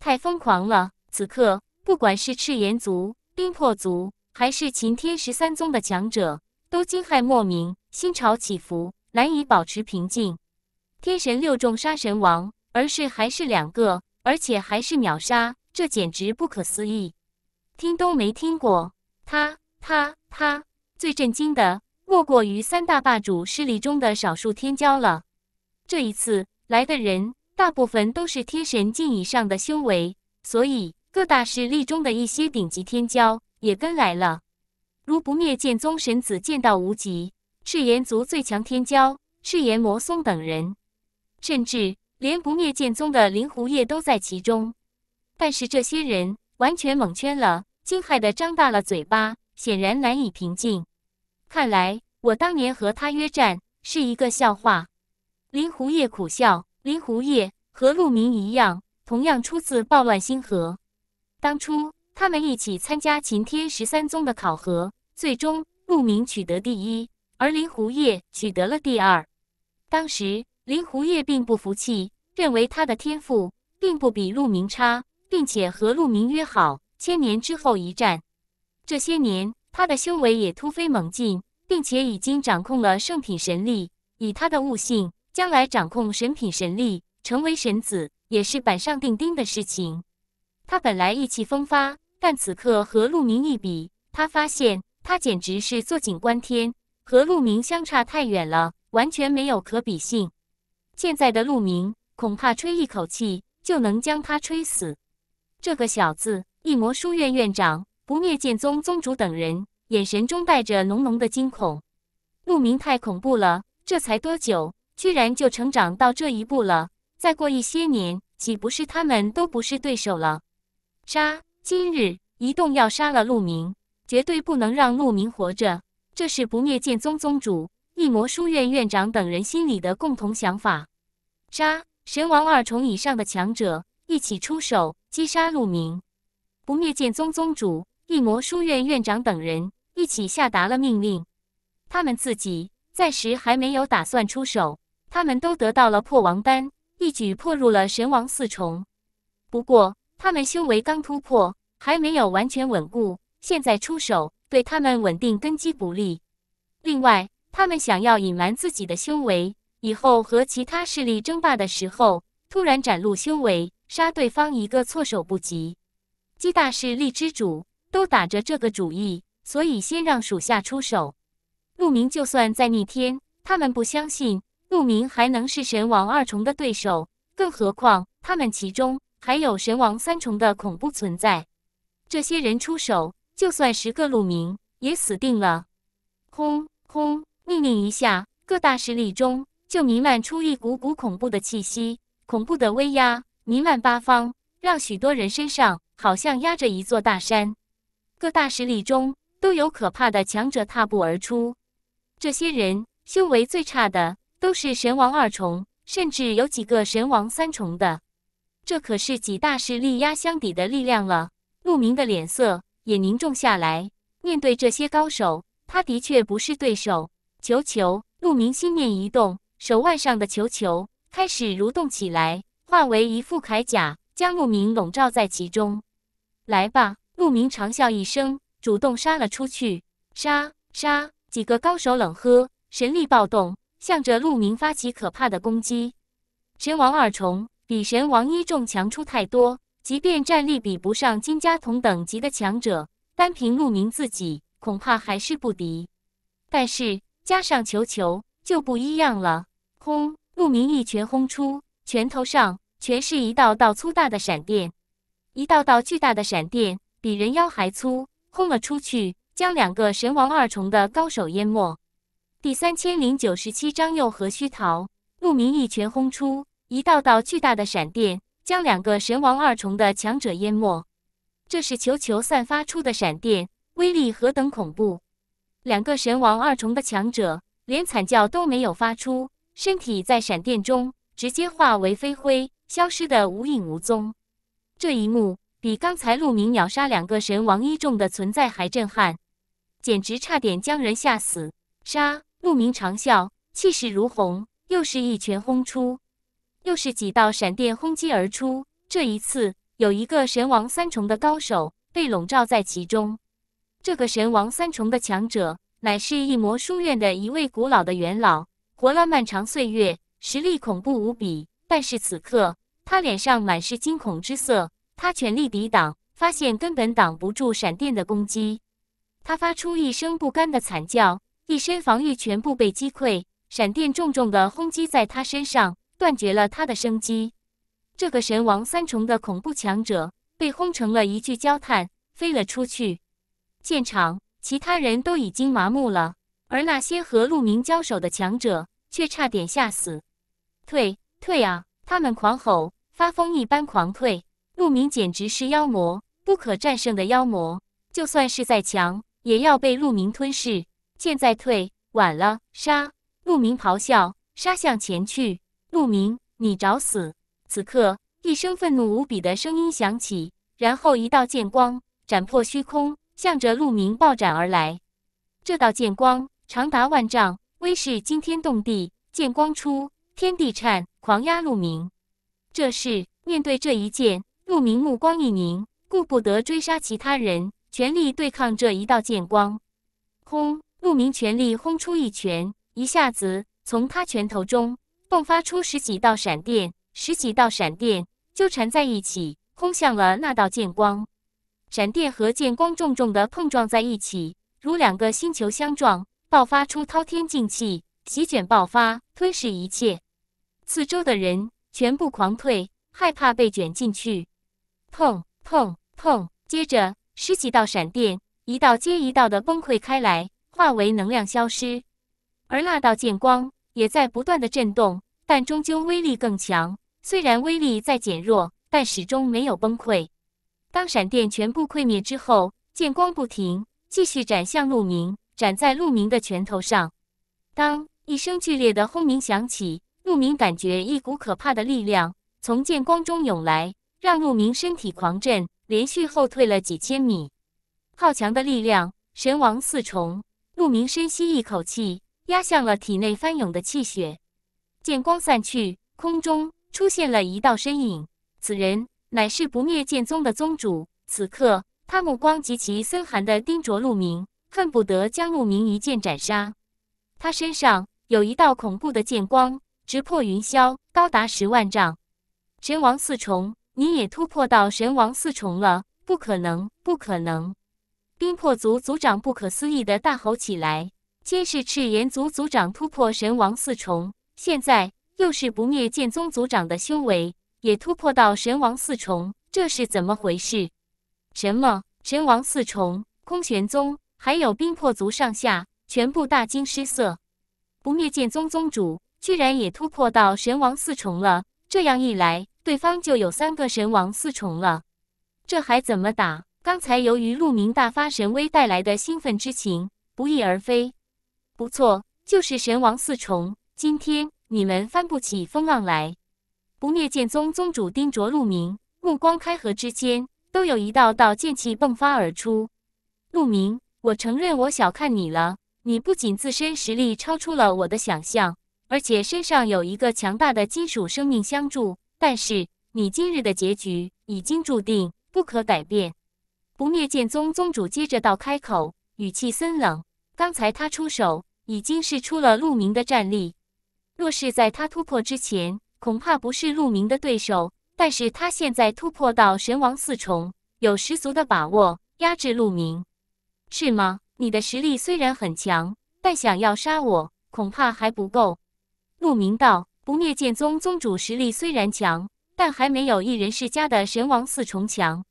太疯狂了！此刻，不管是赤炎族、冰魄族，还是秦天十三宗的强者，都惊骇莫名，心潮起伏，难以保持平静。天神六众杀神王！而是还是两个，而且还是秒杀，这简直不可思议，听都没听过。他他他，最震惊的莫过于三大霸主势力中的少数天骄了。这一次来的人，大部分都是天神境以上的修为，所以各大势力中的一些顶级天骄也跟来了。如不灭剑宗神子剑道无极、赤炎族最强天骄赤炎魔松等人，甚至连不灭剑宗的灵狐夜都在其中。但是这些人完全蒙圈了，惊骇的张大了嘴巴，显然难以平静。看来我当年和他约战是一个笑话。林狐叶苦笑。林狐叶和陆明一样，同样出自暴乱星河。当初他们一起参加擎天十三宗的考核，最终陆明取得第一，而林狐叶取得了第二。当时林狐叶并不服气，认为他的天赋并不比陆明差，并且和陆明约好千年之后一战。这些年，他的修为也突飞猛进，并且已经掌控了圣品神力。以他的悟性。将来掌控神品神力，成为神子，也是板上钉钉的事情。他本来意气风发，但此刻和陆明一比，他发现他简直是坐井观天，和陆明相差太远了，完全没有可比性。现在的陆明恐怕吹一口气就能将他吹死。这个小子，一魔书院院长、不灭剑宗宗主等人眼神中带着浓浓的惊恐。陆明太恐怖了，这才多久？居然就成长到这一步了，再过一些年，岂不是他们都不是对手了？杀！今日一动要杀了陆明，绝对不能让陆明活着。这是不灭剑宗宗主、异魔书院院长等人心里的共同想法。杀！神王二重以上的强者一起出手击杀陆明。不灭剑宗宗主、异魔书院院长等人一起下达了命令。他们自己暂时还没有打算出手。他们都得到了破王丹，一举破入了神王四重。不过，他们修为刚突破，还没有完全稳固，现在出手对他们稳定根基不利。另外，他们想要隐瞒自己的修为，以后和其他势力争霸的时候，突然展露修为，杀对方一个措手不及。姬大势力之主都打着这个主意，所以先让属下出手。陆明就算再逆天，他们不相信。陆明还能是神王二重的对手，更何况他们其中还有神王三重的恐怖存在。这些人出手，就算十个陆明也死定了。轰轰！命令一下，各大势力中就弥漫出一股股恐怖的气息，恐怖的威压弥漫八方，让许多人身上好像压着一座大山。各大势力中都有可怕的强者踏步而出，这些人修为最差的。都是神王二重，甚至有几个神王三重的，这可是几大势力压箱底的力量了。陆明的脸色也凝重下来，面对这些高手，他的确不是对手。球球，陆明心念一动，手腕上的球球开始蠕动起来，化为一副铠甲，将陆明笼罩在其中。来吧，陆明长啸一声，主动杀了出去。杀杀！几个高手冷喝，神力暴动。向着陆明发起可怕的攻击。神王二重比神王一重强出太多，即便战力比不上金家同等级的强者，单凭陆明自己恐怕还是不敌。但是加上球球就不一样了。轰！陆明一拳轰出，拳头上全是一道道粗大的闪电，一道道巨大的闪电比人腰还粗，轰了出去，将两个神王二重的高手淹没。第三千零九十七章又何须逃？陆明一拳轰出，一道道巨大的闪电将两个神王二重的强者淹没。这是球球散发出的闪电，威力何等恐怖！两个神王二重的强者连惨叫都没有发出，身体在闪电中直接化为飞灰，消失得无影无踪。这一幕比刚才陆明秒杀两个神王一众的存在还震撼，简直差点将人吓死。杀！陆明长啸，气势如虹，又是一拳轰出，又是几道闪电轰击而出。这一次，有一个神王三重的高手被笼罩在其中。这个神王三重的强者，乃是一魔书院的一位古老的元老，活了漫长岁月，实力恐怖无比。但是此刻，他脸上满是惊恐之色。他全力抵挡，发现根本挡不住闪电的攻击。他发出一声不甘的惨叫。一身防御全部被击溃，闪电重重的轰击在他身上，断绝了他的生机。这个神王三重的恐怖强者被轰成了一具焦炭，飞了出去。现场其他人都已经麻木了，而那些和陆明交手的强者却差点吓死。退退啊！他们狂吼，发疯一般狂退。陆明简直是妖魔，不可战胜的妖魔。就算是再强，也要被陆明吞噬。现在退晚了，杀！陆明咆哮，杀向前去。陆明，你找死！此刻，一声愤怒无比的声音响起，然后一道剑光斩破虚空，向着陆明暴斩而来。这道剑光长达万丈，威势惊天动地。剑光出，天地颤，狂压陆明。这是面对这一剑，陆明目光一凝，顾不得追杀其他人，全力对抗这一道剑光。轰！陆明全力轰出一拳，一下子从他拳头中迸发出十几道闪电，十几道闪电纠缠在一起，轰向了那道剑光。闪电和剑光重重的碰撞在一起，如两个星球相撞，爆发出滔天劲气，席卷爆发，吞噬一切。四周的人全部狂退，害怕被卷进去。砰砰砰！接着十几道闪电，一道接一道的崩溃开来。化为能量消失，而那道剑光也在不断的震动，但终究威力更强。虽然威力在减弱，但始终没有崩溃。当闪电全部溃灭之后，剑光不停，继续斩向陆明，斩在陆明的拳头上。当一声剧烈的轰鸣响起，陆明感觉一股可怕的力量从剑光中涌来，让陆明身体狂震，连续后退了几千米。好强的力量，神王四重。陆明深吸一口气，压向了体内翻涌的气血。剑光散去，空中出现了一道身影。此人乃是不灭剑宗的宗主。此刻，他目光极其森寒地盯着陆明，恨不得将陆明一剑斩杀。他身上有一道恐怖的剑光，直破云霄，高达十万丈。神王四重，你也突破到神王四重了？不可能，不可能！冰魄族族长不可思议的大吼起来：“先是赤炎族族长突破神王四重，现在又是不灭剑宗族长的修为也突破到神王四重，这是怎么回事？什么神王四重？空玄宗还有冰魄族上下全部大惊失色。不灭剑宗宗主居然也突破到神王四重了，这样一来，对方就有三个神王四重了，这还怎么打？”刚才由于陆明大发神威带来的兴奋之情不翼而飞。不错，就是神王四重。今天你们翻不起风浪来。不灭剑宗宗主盯着陆明，目光开合之间，都有一道道剑气迸发而出。陆明，我承认我小看你了。你不仅自身实力超出了我的想象，而且身上有一个强大的金属生命相助。但是你今日的结局已经注定，不可改变。不灭剑宗宗主接着道开口，语气森冷。刚才他出手，已经是出了陆明的战力。若是在他突破之前，恐怕不是陆明的对手。但是他现在突破到神王四重，有十足的把握压制陆明，是吗？你的实力虽然很强，但想要杀我，恐怕还不够。陆明道：不灭剑宗宗主实力虽然强，但还没有一人世家的神王四重强。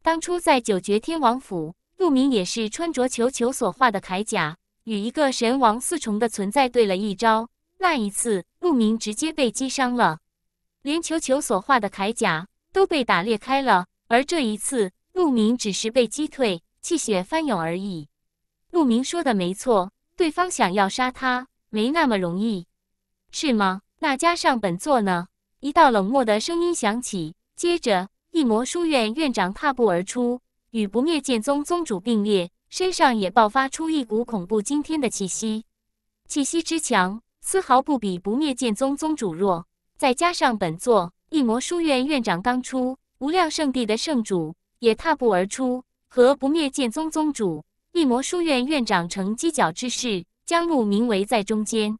当初在九绝天王府，陆明也是穿着球球所化的铠甲，与一个神王四重的存在对了一招。那一次，陆明直接被击伤了，连球球所化的铠甲都被打裂开了。而这一次，陆明只是被击退，气血翻涌而已。陆明说的没错，对方想要杀他，没那么容易，是吗？那加上本座呢？一道冷漠的声音响起，接着。一魔书院院长踏步而出，与不灭剑宗宗主并列，身上也爆发出一股恐怖惊天的气息。气息之强，丝毫不比不灭剑宗宗主弱。再加上本座一魔书院院长当初无量圣地的圣主也踏步而出，和不灭剑宗宗主一魔书院院长成犄角之势，将陆明围在中间。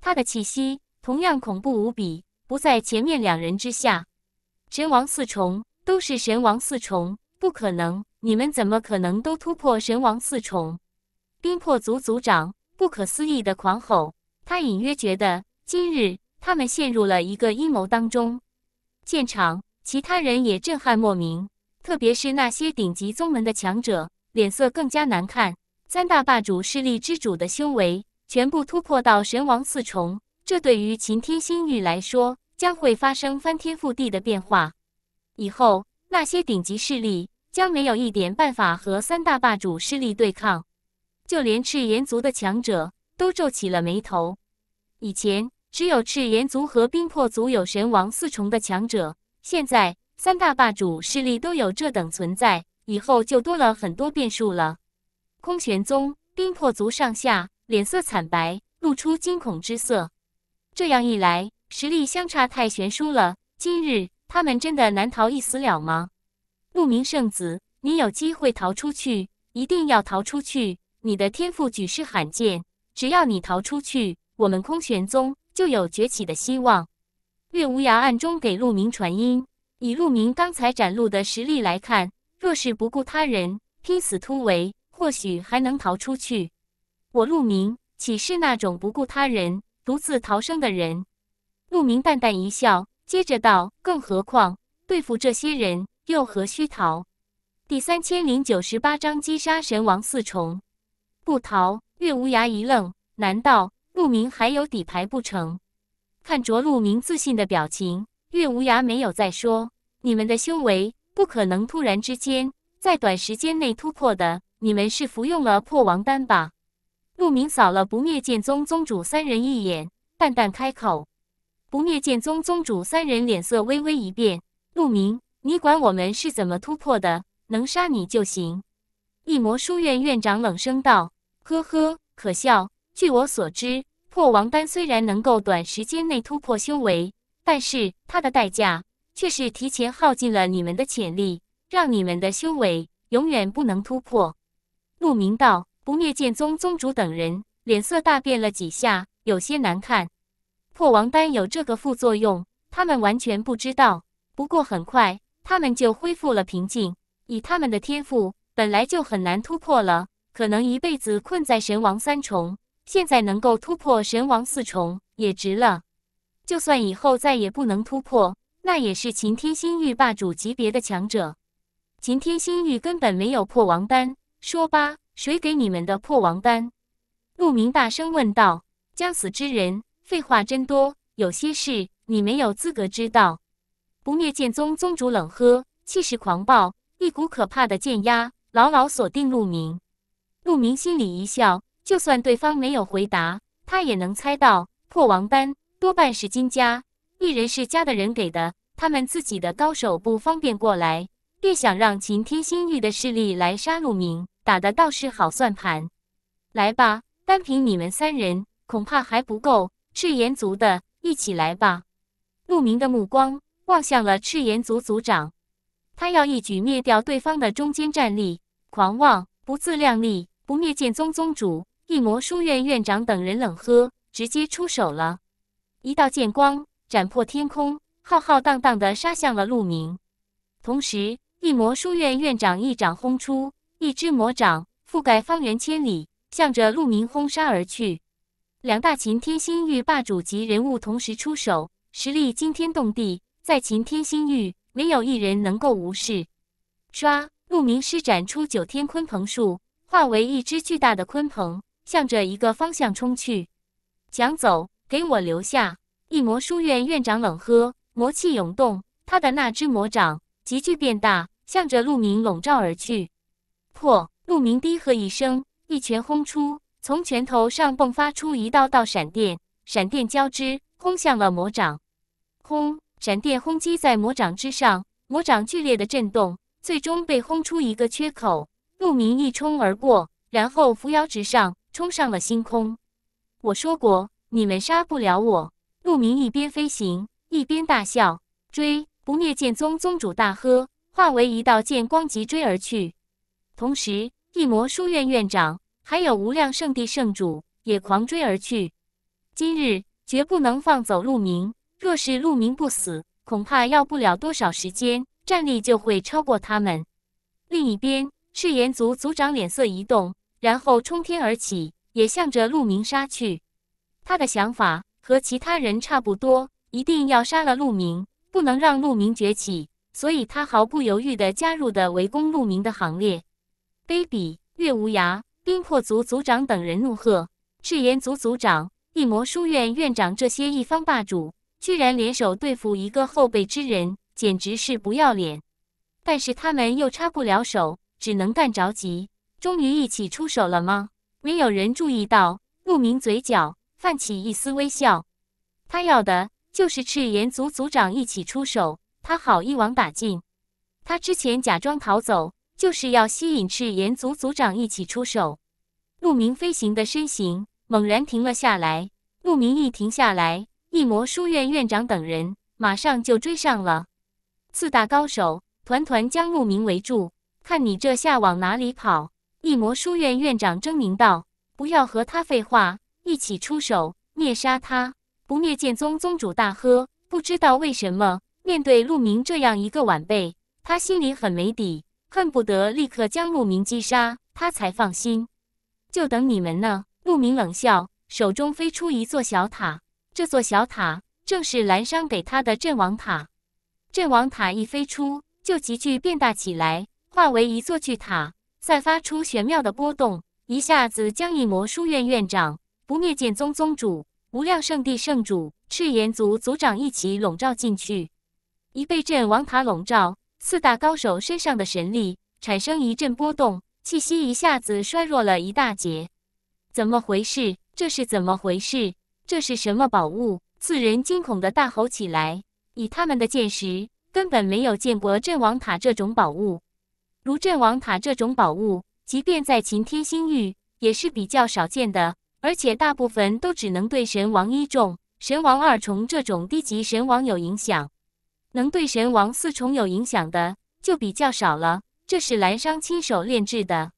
他的气息同样恐怖无比，不在前面两人之下。神王四重都是神王四重，不可能！你们怎么可能都突破神王四重？冰魄族族长不可思议的狂吼，他隐约觉得今日他们陷入了一个阴谋当中。现场其他人也震撼莫名，特别是那些顶级宗门的强者，脸色更加难看。三大霸主势力之主的修为全部突破到神王四重，这对于秦天星域来说将会发生翻天覆地的变化。以后那些顶级势力将没有一点办法和三大霸主势力对抗，就连赤炎族的强者都皱起了眉头。以前只有赤炎族和冰魄族有神王四重的强者，现在三大霸主势力都有这等存在，以后就多了很多变数了。空玄宗、冰魄族上下脸色惨白，露出惊恐之色。这样一来，实力相差太悬殊了。今日他们真的难逃一死了吗？陆明圣子，你有机会逃出去，一定要逃出去！你的天赋举世罕见，只要你逃出去，我们空玄宗就有崛起的希望。月无涯暗中给陆明传音，以陆明刚才展露的实力来看，若是不顾他人，拼死突围。或许还能逃出去。我陆明岂是那种不顾他人、独自逃生的人？陆明淡淡一笑，接着道：“更何况对付这些人，又何须逃？”第三千零九十八章击杀神王四重。不逃？月无涯一愣，难道陆明还有底牌不成？看着陆明自信的表情，月无涯没有再说：“你们的修为不可能突然之间在短时间内突破的。”你们是服用了破王丹吧？陆明扫了不灭剑宗宗主三人一眼，淡淡开口。不灭剑宗宗主三人脸色微微一变。陆明，你管我们是怎么突破的？能杀你就行。一魔书院院长冷声道：“呵呵，可笑。据我所知，破王丹虽然能够短时间内突破修为，但是它的代价却是提前耗尽了你们的潜力，让你们的修为永远不能突破。”陆明道：“不灭剑宗宗主等人脸色大变了几下，有些难看。破王丹有这个副作用，他们完全不知道。不过很快，他们就恢复了平静。以他们的天赋，本来就很难突破了，可能一辈子困在神王三重。现在能够突破神王四重，也值了。就算以后再也不能突破，那也是秦天星域霸主级别的强者。秦天星域根本没有破王丹。”说吧，谁给你们的破王丹？陆明大声问道。将死之人，废话真多，有些事你没有资格知道。不灭剑宗宗主冷喝，气势狂暴，一股可怕的剑压牢牢锁定陆明。陆明心里一笑，就算对方没有回答，他也能猜到，破王丹多半是金家一人世家的人给的，他们自己的高手不方便过来，越想让秦天星域的势力来杀陆明。打的倒是好算盘，来吧，单凭你们三人恐怕还不够。赤炎族的，一起来吧！陆明的目光望向了赤炎族族长，他要一举灭掉对方的中间战力。狂妄，不自量力！不灭剑宗宗主、异魔书院院长等人冷喝，直接出手了。一道剑光斩破天空，浩浩荡荡的杀向了陆明。同时，异魔书院院长一掌轰出。一只魔掌覆盖方圆千里，向着陆明轰杀而去。两大秦天星域霸主级人物同时出手，实力惊天动地，在秦天星域没有一人能够无视。唰，陆明施展出九天鲲鹏术，化为一只巨大的鲲鹏，向着一个方向冲去。抢走，给我留下！一魔书院院长冷喝，魔气涌动，他的那只魔掌急剧变大，向着陆明笼罩而去。破！陆明低喝一声，一拳轰出，从拳头上迸发出一道道闪电，闪电交织，轰向了魔掌。轰！闪电轰击在魔掌之上，魔掌剧烈的震动，最终被轰出一个缺口。陆明一冲而过，然后扶摇直上，冲上了星空。我说过，你们杀不了我。陆明一边飞行，一边大笑。追！不灭剑宗宗主大喝，化为一道剑光急追而去。同时，地魔书院院长还有无量圣地圣主也狂追而去。今日绝不能放走陆明，若是陆明不死，恐怕要不了多少时间，战力就会超过他们。另一边，赤炎族族长脸色一动，然后冲天而起，也向着陆明杀去。他的想法和其他人差不多，一定要杀了陆明，不能让陆明崛起，所以他毫不犹豫地加入的围攻陆明的行列。卑鄙！月无涯，冰魄族族长等人怒喝：“赤炎族族长、异魔书院院长这些一方霸主，居然联手对付一个后辈之人，简直是不要脸！”但是他们又插不了手，只能干着急。终于一起出手了吗？没有人注意到，陆明嘴角泛起一丝微笑。他要的就是赤炎族族长一起出手，他好一网打尽。他之前假装逃走。就是要吸引赤炎族族长一起出手。陆明飞行的身形猛然停了下来。陆明一停下来，异魔书院院长等人马上就追上了。四大高手团团将陆明围住，看你这下往哪里跑！异魔书院院长狰狞道：“不要和他废话，一起出手灭杀他！”不灭剑宗宗主大喝。不知道为什么，面对陆明这样一个晚辈，他心里很没底。恨不得立刻将陆明击杀，他才放心。就等你们呢！陆明冷笑，手中飞出一座小塔。这座小塔正是蓝商给他的阵王塔。阵王塔一飞出，就急剧变大起来，化为一座巨塔，散发出玄妙的波动，一下子将一魔书院院长、不灭剑宗宗主、无量圣地圣主、赤炎族族长一起笼罩进去。一被阵王塔笼罩。四大高手身上的神力产生一阵波动，气息一下子衰弱了一大截。怎么回事？这是怎么回事？这是什么宝物？四人惊恐的大吼起来。以他们的见识，根本没有见过阵王塔这种宝物。如阵王塔这种宝物，即便在擎天星域也是比较少见的，而且大部分都只能对神王一重、神王二重这种低级神王有影响。能对神王四重有影响的就比较少了。这是蓝商亲手炼制的。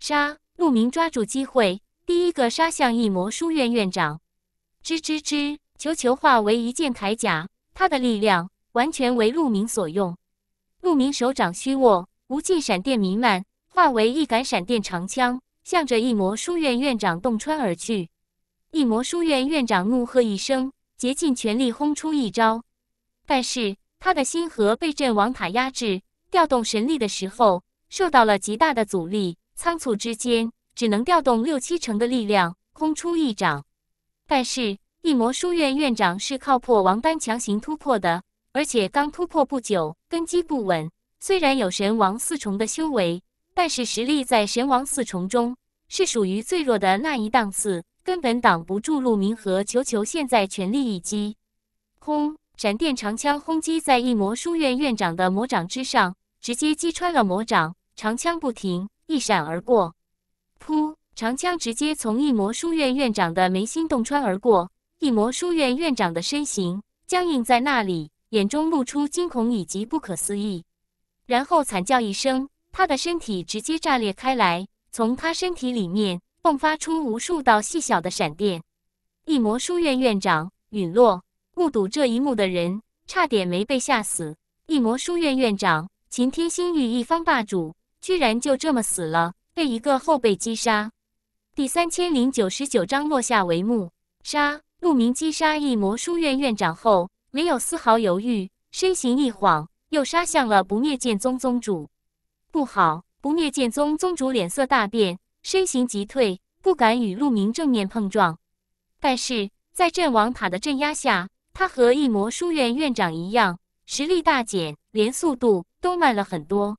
杀！陆明抓住机会，第一个杀向异魔书院院长。吱吱吱！球球化为一件铠甲，他的力量完全为陆明所用。陆明手掌虚握，无尽闪电弥漫，化为一杆闪电长枪，向着异魔书院院长洞穿而去。异魔书院院长怒喝一声，竭尽全力轰出一招，但是。他的星河被阵王塔压制，调动神力的时候受到了极大的阻力，仓促之间只能调动六七成的力量空出一掌。但是异魔书院院长是靠破王丹强行突破的，而且刚突破不久，根基不稳。虽然有神王四重的修为，但是实力在神王四重中是属于最弱的那一档次，根本挡不住陆明和球球现在全力一击。轰！闪电长枪轰击在一魔书院院长的魔掌之上，直接击穿了魔掌。长枪不停，一闪而过。噗！长枪直接从一魔书院院长的眉心洞穿而过。一魔书院院长的身形僵硬在那里，眼中露出惊恐以及不可思议。然后惨叫一声，他的身体直接炸裂开来，从他身体里面迸发出无数道细小的闪电。一魔书院院长陨落。目睹这一幕的人差点没被吓死。异魔书院院长秦天星域一方霸主，居然就这么死了，被一个后辈击杀。第三千零九十九章落下帷幕。杀！陆明击杀异魔书院院长后，没有丝毫犹豫，身形一晃，又杀向了不灭剑宗宗主。不好！不灭剑宗宗主脸色大变，身形急退，不敢与陆明正面碰撞。但是在阵王塔的镇压下，他和一魔书院院长一样，实力大减，连速度都慢了很多。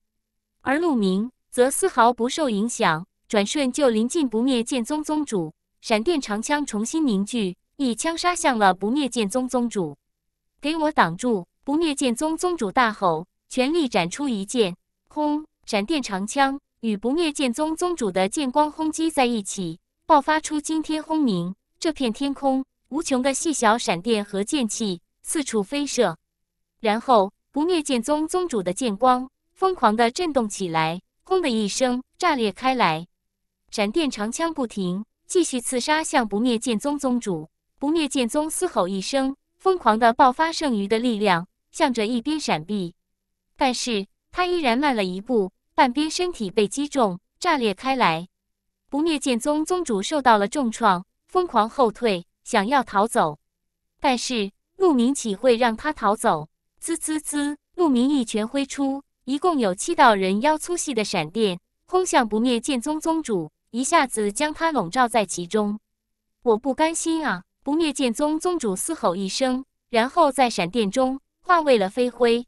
而陆明则丝毫不受影响，转瞬就临近不灭剑宗宗主，闪电长枪重新凝聚，一枪杀向了不灭剑宗宗主。给我挡住！不灭剑宗宗主大吼，全力斩出一剑，轰！闪电长枪与不灭剑宗宗主的剑光轰击在一起，爆发出惊天轰鸣，这片天空。无穷的细小闪电和剑气四处飞射，然后不灭剑宗宗主的剑光疯狂地震动起来，轰的一声炸裂开来。闪电长枪不停，继续刺杀向不灭剑宗宗主。不灭剑宗嘶吼一声，疯狂地爆发剩余的力量，向着一边闪避。但是他依然慢了一步，半边身体被击中，炸裂开来。不灭剑宗宗主受到了重创，疯狂后退。想要逃走，但是陆明岂会让他逃走？滋滋滋！陆明一拳挥出，一共有七道人妖粗细的闪电轰向不灭剑宗宗主，一下子将他笼罩在其中。我不甘心啊！不灭剑宗宗主嘶吼一声，然后在闪电中化为了飞灰。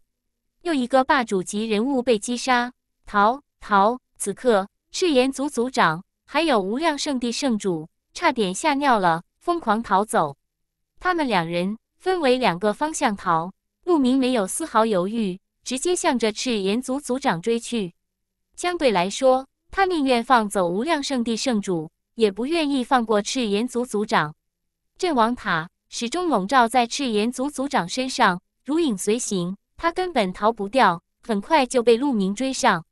又一个霸主级人物被击杀，逃逃！此刻赤炎族族长还有无量圣地圣主差点吓尿了，疯狂逃走。他们两人分为两个方向逃，陆明没有丝毫犹豫，直接向着赤炎族族长追去。相对来说，他宁愿放走无量圣地圣主。也不愿意放过赤炎族族长，阵亡塔始终笼罩在赤炎族族长身上，如影随形，他根本逃不掉，很快就被陆明追上。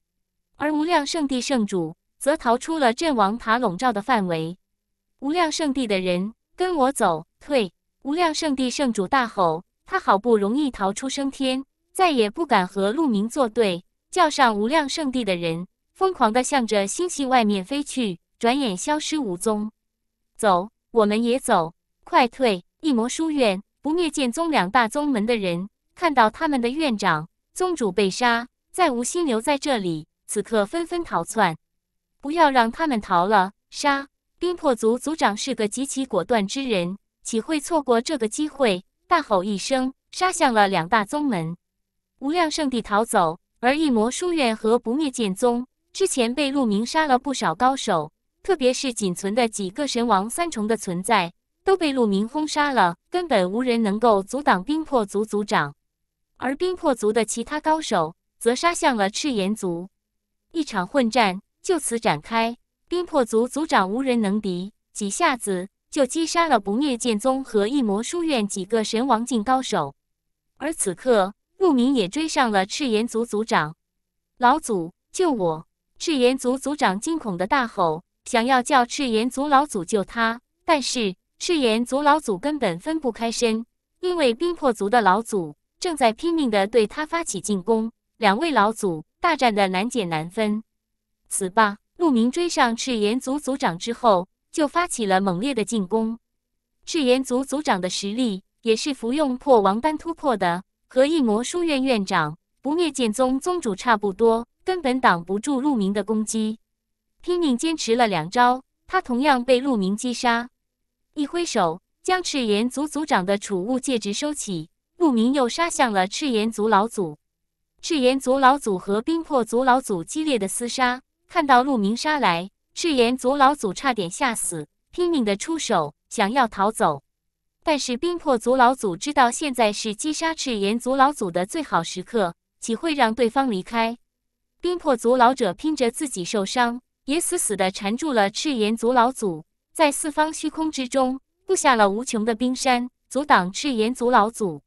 而无量圣地圣主则逃出了阵亡塔笼罩的范围。无量圣地的人，跟我走！退！无量圣地圣主大吼，他好不容易逃出升天，再也不敢和陆明作对，叫上无量圣地的人，疯狂地向着星系外面飞去。转眼消失无踪。走，我们也走，快退！一魔书院、不灭剑宗两大宗门的人看到他们的院长、宗主被杀，再无心留在这里，此刻纷纷逃窜。不要让他们逃了！杀！冰魄族族长是个极其果断之人，岂会错过这个机会？大吼一声，杀向了两大宗门。无量圣地逃走，而异魔书院和不灭剑宗之前被陆明杀了不少高手。特别是仅存的几个神王三重的存在，都被陆明轰杀了，根本无人能够阻挡冰魄族族长。而冰魄族的其他高手则杀向了赤炎族，一场混战就此展开。冰魄族族长无人能敌，几下子就击杀了不灭剑宗和异魔书院几个神王境高手。而此刻，陆明也追上了赤炎族族长，老祖救我！赤炎族族长惊恐的大吼。想要叫赤炎族老祖救他，但是赤炎族老祖根本分不开身，因为冰魄族的老祖正在拼命的对他发起进攻，两位老祖大战的难解难分。此罢，陆明追上赤炎族族长之后，就发起了猛烈的进攻。赤炎族族长的实力也是服用破王丹突破的，和异魔书院院长不灭剑宗宗主差不多，根本挡不住陆明的攻击。拼命坚持了两招，他同样被陆明击杀。一挥手，将赤炎族族长的储物戒指收起，陆明又杀向了赤炎族老祖。赤炎族老祖和冰魄族老祖激烈的厮杀，看到陆明杀来，赤炎族老祖差点吓死，拼命的出手想要逃走。但是冰魄族老祖知道现在是击杀赤炎族老祖的最好时刻，岂会让对方离开？冰魄族老者拼着自己受伤。也死死地缠住了赤炎族老祖，在四方虚空之中布下了无穷的冰山，阻挡赤炎族老祖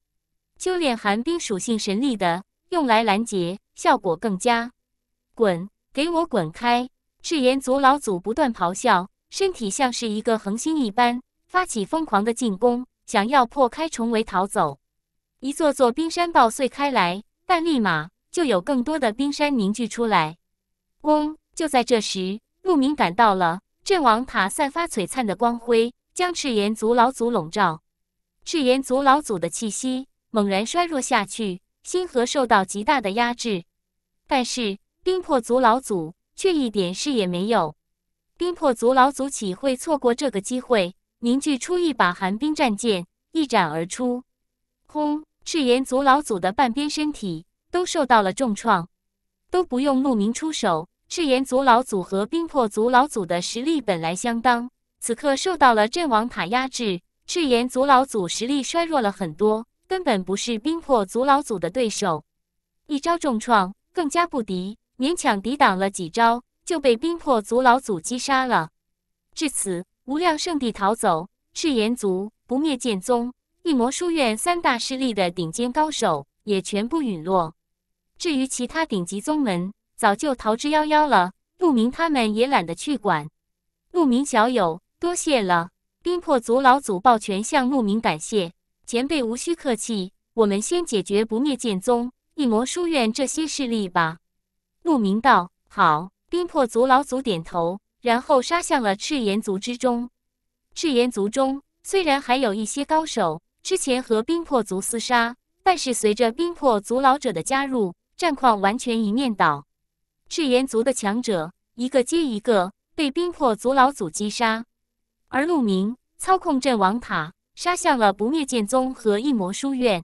修炼寒冰属性神力的，用来拦截，效果更佳。滚，给我滚开！赤炎族老祖不断咆哮，身体像是一个恒星一般，发起疯狂的进攻，想要破开重围逃走。一座座冰山爆碎开来，但立马就有更多的冰山凝聚出来。嗡！就在这时，陆明赶到了阵王塔，散发璀璨的光辉，将赤炎族老祖笼罩。赤炎族老祖的气息猛然衰弱下去，星河受到极大的压制。但是冰魄族老祖却一点事也没有。冰魄族老祖岂会错过这个机会？凝聚出一把寒冰战剑，一斩而出。轰！赤炎族老祖的半边身体都受到了重创，都不用陆明出手。赤炎族老祖和冰魄族老祖的实力本来相当，此刻受到了阵王塔压制，赤炎族老祖实力衰弱了很多，根本不是冰魄族老祖的对手。一招重创，更加不敌，勉强抵挡了几招，就被冰魄族老祖击杀了。至此，无量圣地逃走，赤炎族、不灭剑宗、异魔书院三大势力的顶尖高手也全部陨落。至于其他顶级宗门，早就逃之夭夭了，陆明他们也懒得去管。陆明小友，多谢了！冰魄族老祖抱拳向陆明感谢，前辈无需客气。我们先解决不灭剑宗、异魔书院这些势力吧。陆明道：“好。”冰魄族老祖点头，然后杀向了赤炎族之中。赤炎族中虽然还有一些高手之前和冰魄族厮杀，但是随着冰魄族老者的加入，战况完全一面倒。赤炎族的强者一个接一个被冰魄族老祖击杀。而陆明操控阵王塔，杀向了不灭剑宗和异魔书院。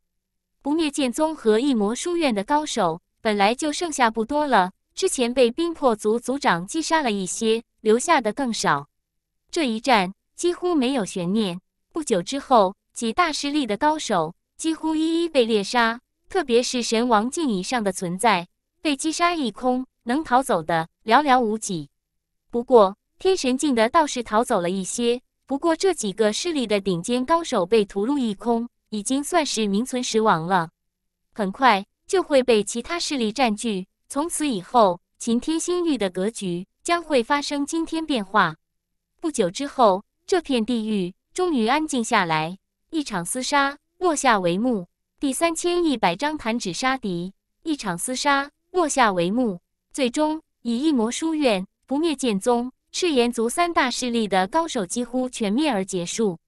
不灭剑宗和异魔书院的高手本来就剩下不多了，之前被冰魄族族长击杀了一些，留下的更少。这一战几乎没有悬念。不久之后，几大势力的高手几乎一一被猎杀，特别是神王境以上的存在，被击杀一空，能逃走的寥寥无几。不过，天神境的倒是逃走了一些。不过，这几个势力的顶尖高手被屠戮一空，已经算是名存实亡了。很快就会被其他势力占据，从此以后，秦天星域的格局将会发生惊天变化。不久之后，这片地域。终于安静下来，一场厮杀落下帷幕。第三千一百章弹指杀敌，一场厮杀落下帷幕。最终以异魔书院、不灭剑宗、赤炎族三大势力的高手几乎全灭而结束。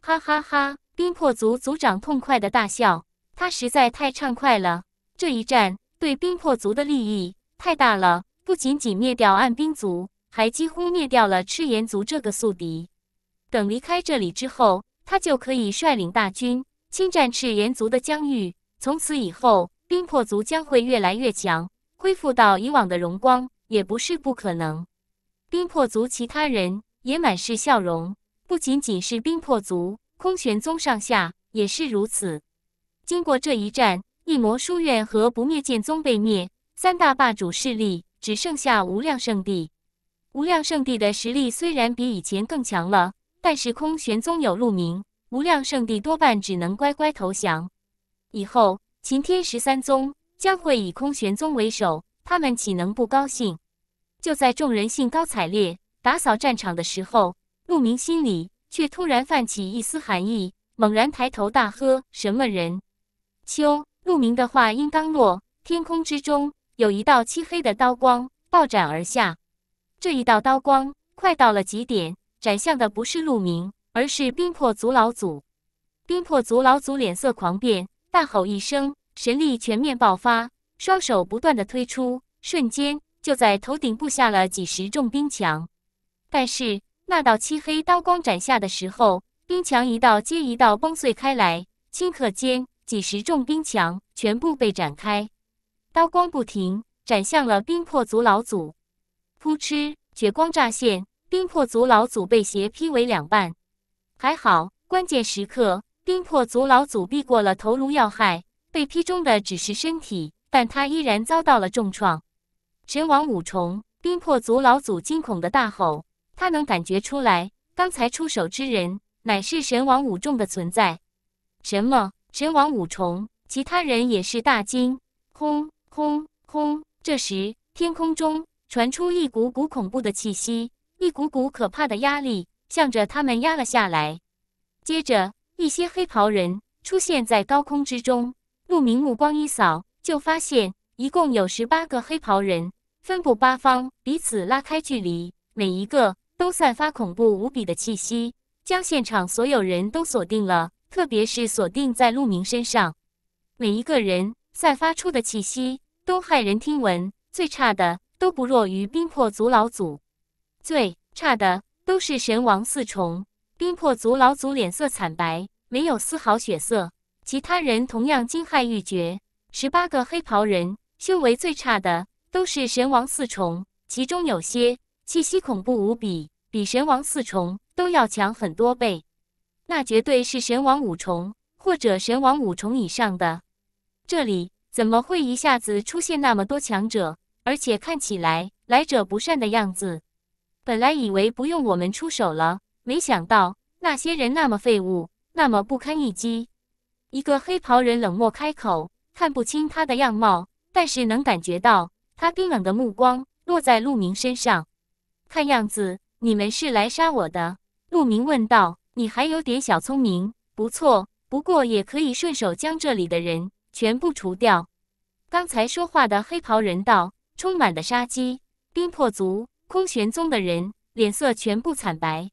哈哈哈！冰魄族族长痛快的大笑，他实在太畅快了。这一战对冰魄族的利益太大了，不仅仅灭掉暗冰族，还几乎灭掉了赤炎族这个宿敌。等离开这里之后，他就可以率领大军侵占赤炎族的疆域。从此以后，冰魄族将会越来越强，恢复到以往的荣光也不是不可能。冰魄族其他人也满是笑容，不仅仅是冰魄族，空玄宗上下也是如此。经过这一战，异魔书院和不灭剑宗被灭，三大霸主势力只剩下无量圣地。无量圣地的实力虽然比以前更强了。但是空玄宗有路名，无量圣地多半只能乖乖投降。以后擎天十三宗将会以空玄宗为首，他们岂能不高兴？就在众人兴高采烈打扫战场的时候，陆明心里却突然泛起一丝寒意，猛然抬头大喝：“什么人？”秋，陆明的话音刚落，天空之中有一道漆黑的刀光暴斩而下。这一道刀光快到了极点。斩向的不是陆明，而是冰魄族老祖。冰魄族老祖脸色狂变，大吼一声，神力全面爆发，双手不断的推出，瞬间就在头顶布下了几十重冰墙。但是那道漆黑刀光斩下的时候，冰墙一道接一道崩碎开来，顷刻间几十重冰墙全部被展开，刀光不停，斩向了冰魄族老祖。扑哧，血光乍现。冰魄族老祖被斜劈为两半，还好，关键时刻冰魄族老祖避过了头颅要害，被劈中的只是身体，但他依然遭到了重创。神王五重，冰魄族老祖惊恐的大吼，他能感觉出来，刚才出手之人乃是神王五重的存在。什么？神王五重？其他人也是大惊。轰轰轰！这时，天空中传出一股股恐怖的气息。一股股可怕的压力向着他们压了下来。接着，一些黑袍人出现在高空之中。陆明目光一扫，就发现一共有十八个黑袍人，分布八方，彼此拉开距离，每一个都散发恐怖无比的气息，将现场所有人都锁定了，特别是锁定在陆明身上。每一个人散发出的气息都骇人听闻，最差的都不弱于冰魄族老祖。最差的都是神王四重，冰魄族老祖脸色惨白，没有丝毫血色。其他人同样惊骇欲绝。十八个黑袍人，修为最差的都是神王四重，其中有些气息恐怖无比，比神王四重都要强很多倍。那绝对是神王五重或者神王五重以上的。这里怎么会一下子出现那么多强者，而且看起来来者不善的样子？本来以为不用我们出手了，没想到那些人那么废物，那么不堪一击。一个黑袍人冷漠开口，看不清他的样貌，但是能感觉到他冰冷的目光落在陆明身上。看样子你们是来杀我的。陆明问道：“你还有点小聪明，不错。不过也可以顺手将这里的人全部除掉。”刚才说话的黑袍人道，充满的杀机，冰魄族。空玄宗的人脸色全部惨白，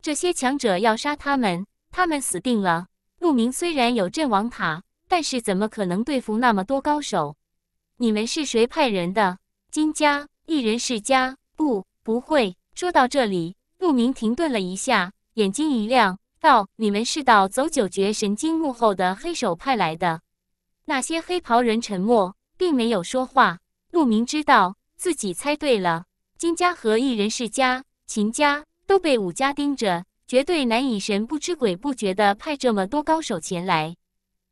这些强者要杀他们，他们死定了。陆明虽然有阵亡塔，但是怎么可能对付那么多高手？你们是谁派人的？金家一人世家？不，不会，说到这里，陆明停顿了一下，眼睛一亮，道：“你们是到走九绝神经幕后的黑手派来的？”那些黑袍人沉默，并没有说话。陆明知道自己猜对了，金家和一人世家、秦家都被武家盯着，绝对难以神不知鬼不觉的派这么多高手前来。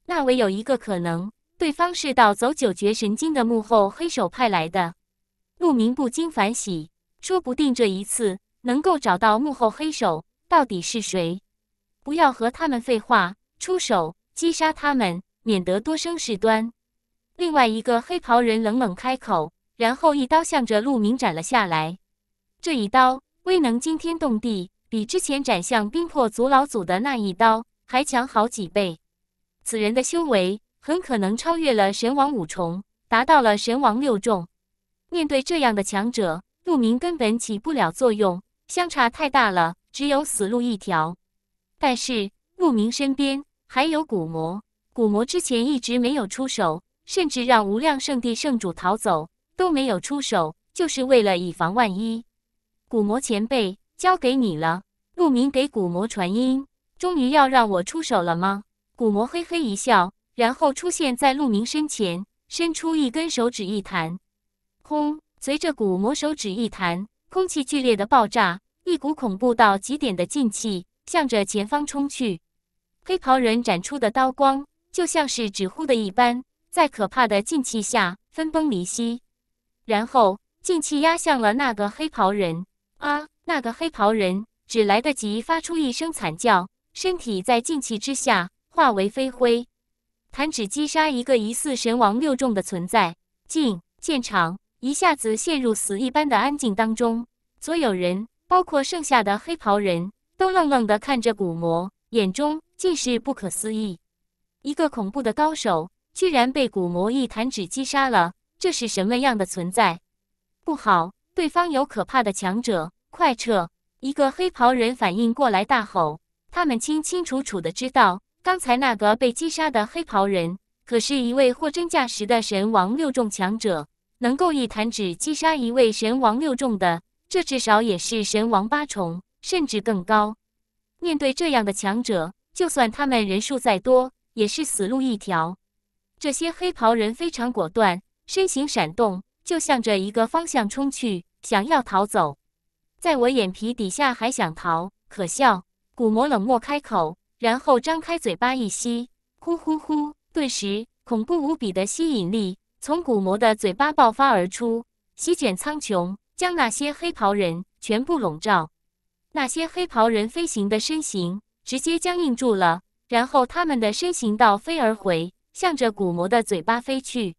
那唯有一个可能，对方是到走九绝神经的幕后黑手派来的。陆明不禁反喜，说不定这一次能够找到幕后黑手到底是谁。不要和他们废话，出手击杀他们。免得多生事端。另外一个黑袍人冷冷开口，然后一刀向着陆明斩了下来。这一刀威能惊天动地，比之前斩向冰魄族老祖的那一刀还强好几倍。此人的修为很可能超越了神王五重，达到了神王六重。面对这样的强者，陆明根本起不了作用，相差太大了，只有死路一条。但是陆明身边还有古魔。古魔之前一直没有出手，甚至让无量圣地圣主逃走都没有出手，就是为了以防万一。古魔前辈，交给你了。陆明给古魔传音，终于要让我出手了吗？古魔嘿嘿一笑，然后出现在陆明身前，伸出一根手指一弹，轰！随着古魔手指一弹，空气剧烈的爆炸，一股恐怖到极点的劲气向着前方冲去。黑袍人展出的刀光。就像是纸糊的一般，在可怕的劲气下分崩离析，然后劲气压向了那个黑袍人。啊！那个黑袍人只来得及发出一声惨叫，身体在劲气之下化为飞灰。弹指击杀一个疑似神王六重的存在，静现场一下子陷入死一般的安静当中。所有人，包括剩下的黑袍人都愣愣地看着古魔，眼中尽是不可思议。一个恐怖的高手居然被古魔一弹指击杀了，这是什么样的存在？不好，对方有可怕的强者，快撤！一个黑袍人反应过来，大吼：“他们清清楚楚的知道，刚才那个被击杀的黑袍人可是一位货真价实的神王六重强者，能够一弹指击杀一位神王六重的，这至少也是神王八重，甚至更高。面对这样的强者，就算他们人数再多，也是死路一条。这些黑袍人非常果断，身形闪动，就向着一个方向冲去，想要逃走。在我眼皮底下还想逃，可笑！古魔冷漠开口，然后张开嘴巴一吸，呼呼呼！顿时，恐怖无比的吸引力从古魔的嘴巴爆发而出，席卷苍穹，将那些黑袍人全部笼罩。那些黑袍人飞行的身形直接僵硬住了。然后他们的身形倒飞而回，向着古魔的嘴巴飞去。